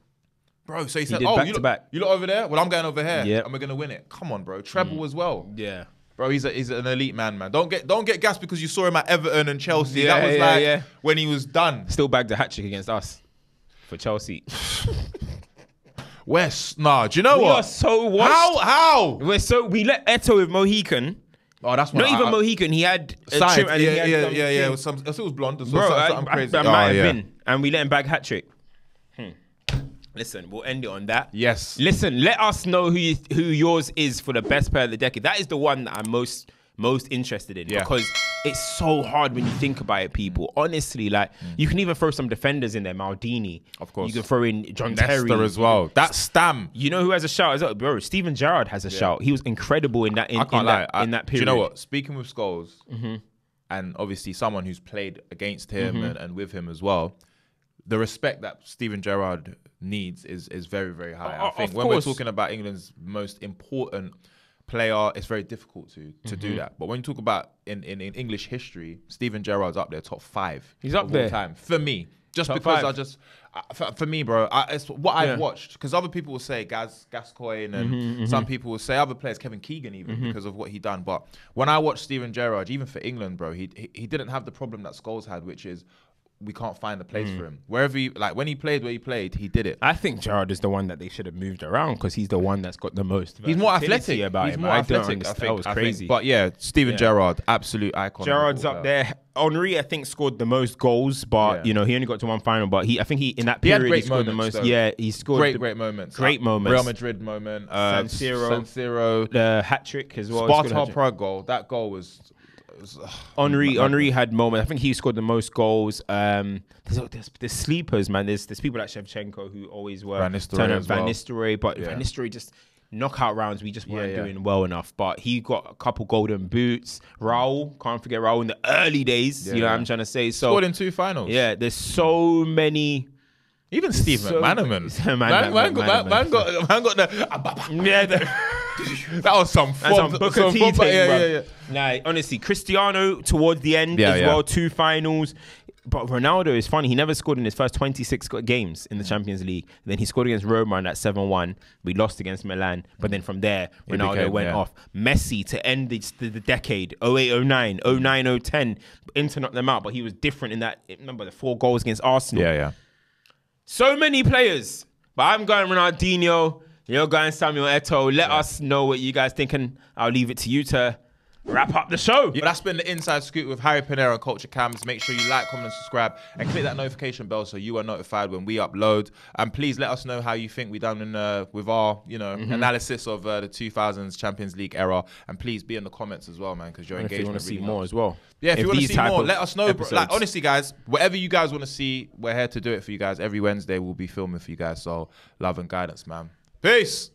Speaker 1: Bro, so he said,
Speaker 2: did
Speaker 1: "Oh,
Speaker 2: back
Speaker 1: you
Speaker 2: to
Speaker 1: lot,
Speaker 2: back.
Speaker 1: you lot over there? Well, I'm going over here,
Speaker 2: Yep.
Speaker 1: and we're gonna win it. Come on, bro, treble as well,
Speaker 2: Yeah.
Speaker 1: bro. He's a, he's an elite man, man. Don't get don't get gas because you saw him at Everton and Chelsea.
Speaker 2: Yeah,
Speaker 1: that was
Speaker 2: yeah,
Speaker 1: like
Speaker 2: yeah.
Speaker 1: when he was done.
Speaker 2: Still bagged a hat trick against us for Chelsea. [laughs]
Speaker 1: West, nah. Do you know
Speaker 2: we
Speaker 1: what?
Speaker 2: are so washed.
Speaker 1: how how?
Speaker 2: We're so we let Eto'o with Mohican.
Speaker 1: Oh, that's
Speaker 2: Not
Speaker 1: what
Speaker 2: even
Speaker 1: I,
Speaker 2: Mohican. He had a
Speaker 1: Side,
Speaker 2: trim and
Speaker 1: yeah,
Speaker 2: he had
Speaker 1: yeah,
Speaker 2: some
Speaker 1: yeah, yeah. It was some, I it was blonde. Or
Speaker 2: Bro,
Speaker 1: something,
Speaker 2: I,
Speaker 1: something
Speaker 2: I-
Speaker 1: crazy.
Speaker 2: that
Speaker 1: Oh,
Speaker 2: might have
Speaker 1: yeah.
Speaker 2: been, and we let him bag hat trick. Hmm. Listen, we'll end it on that.
Speaker 1: Yes.
Speaker 2: Listen, let us know who you, who yours is for the best player of the decade. That is the one that I'm most most interested in
Speaker 1: Yeah.
Speaker 2: because it's so hard when you think about it. Mm. People, honestly, like mm. you can even throw some defenders in there. Maldini,
Speaker 1: Mm. Of course.
Speaker 2: You can throw in John Terry
Speaker 1: as well. Jaap Stam.
Speaker 2: You know who has a shout as well, bro? Steven Gerrard has a shout. He was incredible in that in,
Speaker 1: I can't
Speaker 2: in
Speaker 1: lie.
Speaker 2: that
Speaker 1: I-
Speaker 2: in that
Speaker 1: Do
Speaker 2: period.
Speaker 1: you know what? Speaking with Scholes, mm-hmm. and obviously someone who's played against him mm-hmm. and, and with him as well, the respect that Steven Gerrard needs is is very very high.
Speaker 2: Oh,
Speaker 1: I think when
Speaker 2: course.
Speaker 1: we're talking about England's most important player, it's very difficult to to do mm-hmm. that. But when you talk about in, in, in English history, Steven Gerrard's up there, top five.
Speaker 2: He's up there.
Speaker 1: time for me. Just
Speaker 2: Top
Speaker 1: because
Speaker 2: five.
Speaker 1: I just for, for me, bro, I, it's what I've
Speaker 2: Yeah.
Speaker 1: watched. Because other people will say Gaz Gascoigne, and
Speaker 2: mm-hmm, mm-hmm,
Speaker 1: some people will say other players, Kevin Keegan, even mm-hmm. because of what he done. But when I watched Steven Gerrard, even for England, bro, he he, he didn't have the problem that Scholes had, which is we can't find a
Speaker 2: Mm.
Speaker 1: place for him. Wherever he like when he played where he played, he did it.
Speaker 2: I think Gerrard is the one that they should have moved around because he's the one that's got the most.
Speaker 1: He's more athletic
Speaker 2: about
Speaker 1: He's
Speaker 2: him.
Speaker 1: more
Speaker 2: I
Speaker 1: athletic.
Speaker 2: don't understand.
Speaker 1: I think,
Speaker 2: that was
Speaker 1: I think.
Speaker 2: crazy.
Speaker 1: But yeah, Steven
Speaker 2: Yeah.
Speaker 1: Gerrard, absolute icon. of Gerrard's
Speaker 2: up there. Henry, I think, scored the most goals, but
Speaker 1: Yeah.
Speaker 2: you know he only got to one final. But he, I think he in that
Speaker 1: He had
Speaker 2: period he,
Speaker 1: great
Speaker 2: scored the most.
Speaker 1: though.
Speaker 2: Yeah, he scored
Speaker 1: Great,
Speaker 2: the,
Speaker 1: great moments.
Speaker 2: great moments.
Speaker 1: Real Madrid moment. Uh,
Speaker 2: San Siro.
Speaker 1: San Siro.
Speaker 2: the hat trick as well. He scored
Speaker 1: Sparta. Prague goal. That goal was.
Speaker 2: Henry, Henry had moments. I think he scored the most goals. Um, there's, there's, there's sleepers, man. There's there's people like Shevchenko who always were
Speaker 1: Van Nistelrooy
Speaker 2: Van. Nistelrooy, but
Speaker 1: Yeah.
Speaker 2: Van Nistelrooy just knockout rounds. We just weren't
Speaker 1: Yeah, yeah.
Speaker 2: doing well enough. But he got a couple golden boots. Raul, can't forget Raul in the early days.
Speaker 1: Yeah,
Speaker 2: you know what. I'm trying to say. So
Speaker 1: Scored in two finals.
Speaker 2: yeah, there's so many
Speaker 1: Even Steve
Speaker 2: So-
Speaker 1: McManaman. [laughs]
Speaker 2: Man-
Speaker 1: Man, man,
Speaker 2: man-
Speaker 1: got, man, man
Speaker 2: man-
Speaker 1: got, man got the.
Speaker 2: Yeah, the- [laughs]
Speaker 1: that was some
Speaker 2: That's
Speaker 1: fun.
Speaker 2: some Booker
Speaker 1: some
Speaker 2: T
Speaker 1: fun-
Speaker 2: thing,
Speaker 1: yeah,
Speaker 2: bro.
Speaker 1: yeah, yeah.
Speaker 2: Nah, honestly, Cristiano towards the end
Speaker 1: Yeah,
Speaker 2: as
Speaker 1: yeah.
Speaker 2: well, two finals. But Ronaldo is funny. He never scored in his first 26 games in the Champions League. Then he scored against Roma in that 7 1. We lost against Milan. But then from there, Ronaldo
Speaker 1: became-
Speaker 2: went
Speaker 1: yeah.
Speaker 2: off. Messi to end the, the, the decade 08 09, 09 010. Inter knocked them out, but he was different in that. Remember the four goals against Arsenal?
Speaker 1: Yeah, yeah.
Speaker 2: So many players. But I'm going Ronaldinho. You're going Samuel Eto'o. Let us know what you guys think, and I'll leave it to you to wrap up the show.
Speaker 1: But that's been the inside scoop with Harry Pinero and Culture Cams. Make sure you like, comment, and subscribe, and click that notification bell so you are notified when we upload. And please let us know how you think we done in uh, with our, you know,
Speaker 2: Mm-hmm.
Speaker 1: analysis of uh, the 2000s Champions League era. And please be in the comments as well, man, because your
Speaker 2: And if you want to see more as well.
Speaker 1: Yeah, if, you want to see more, let us know. Like honestly, guys, whatever you guys want to see, we're here to do it for you guys. Every Wednesday we'll be filming for you guys. So love and guidance, man. Peace.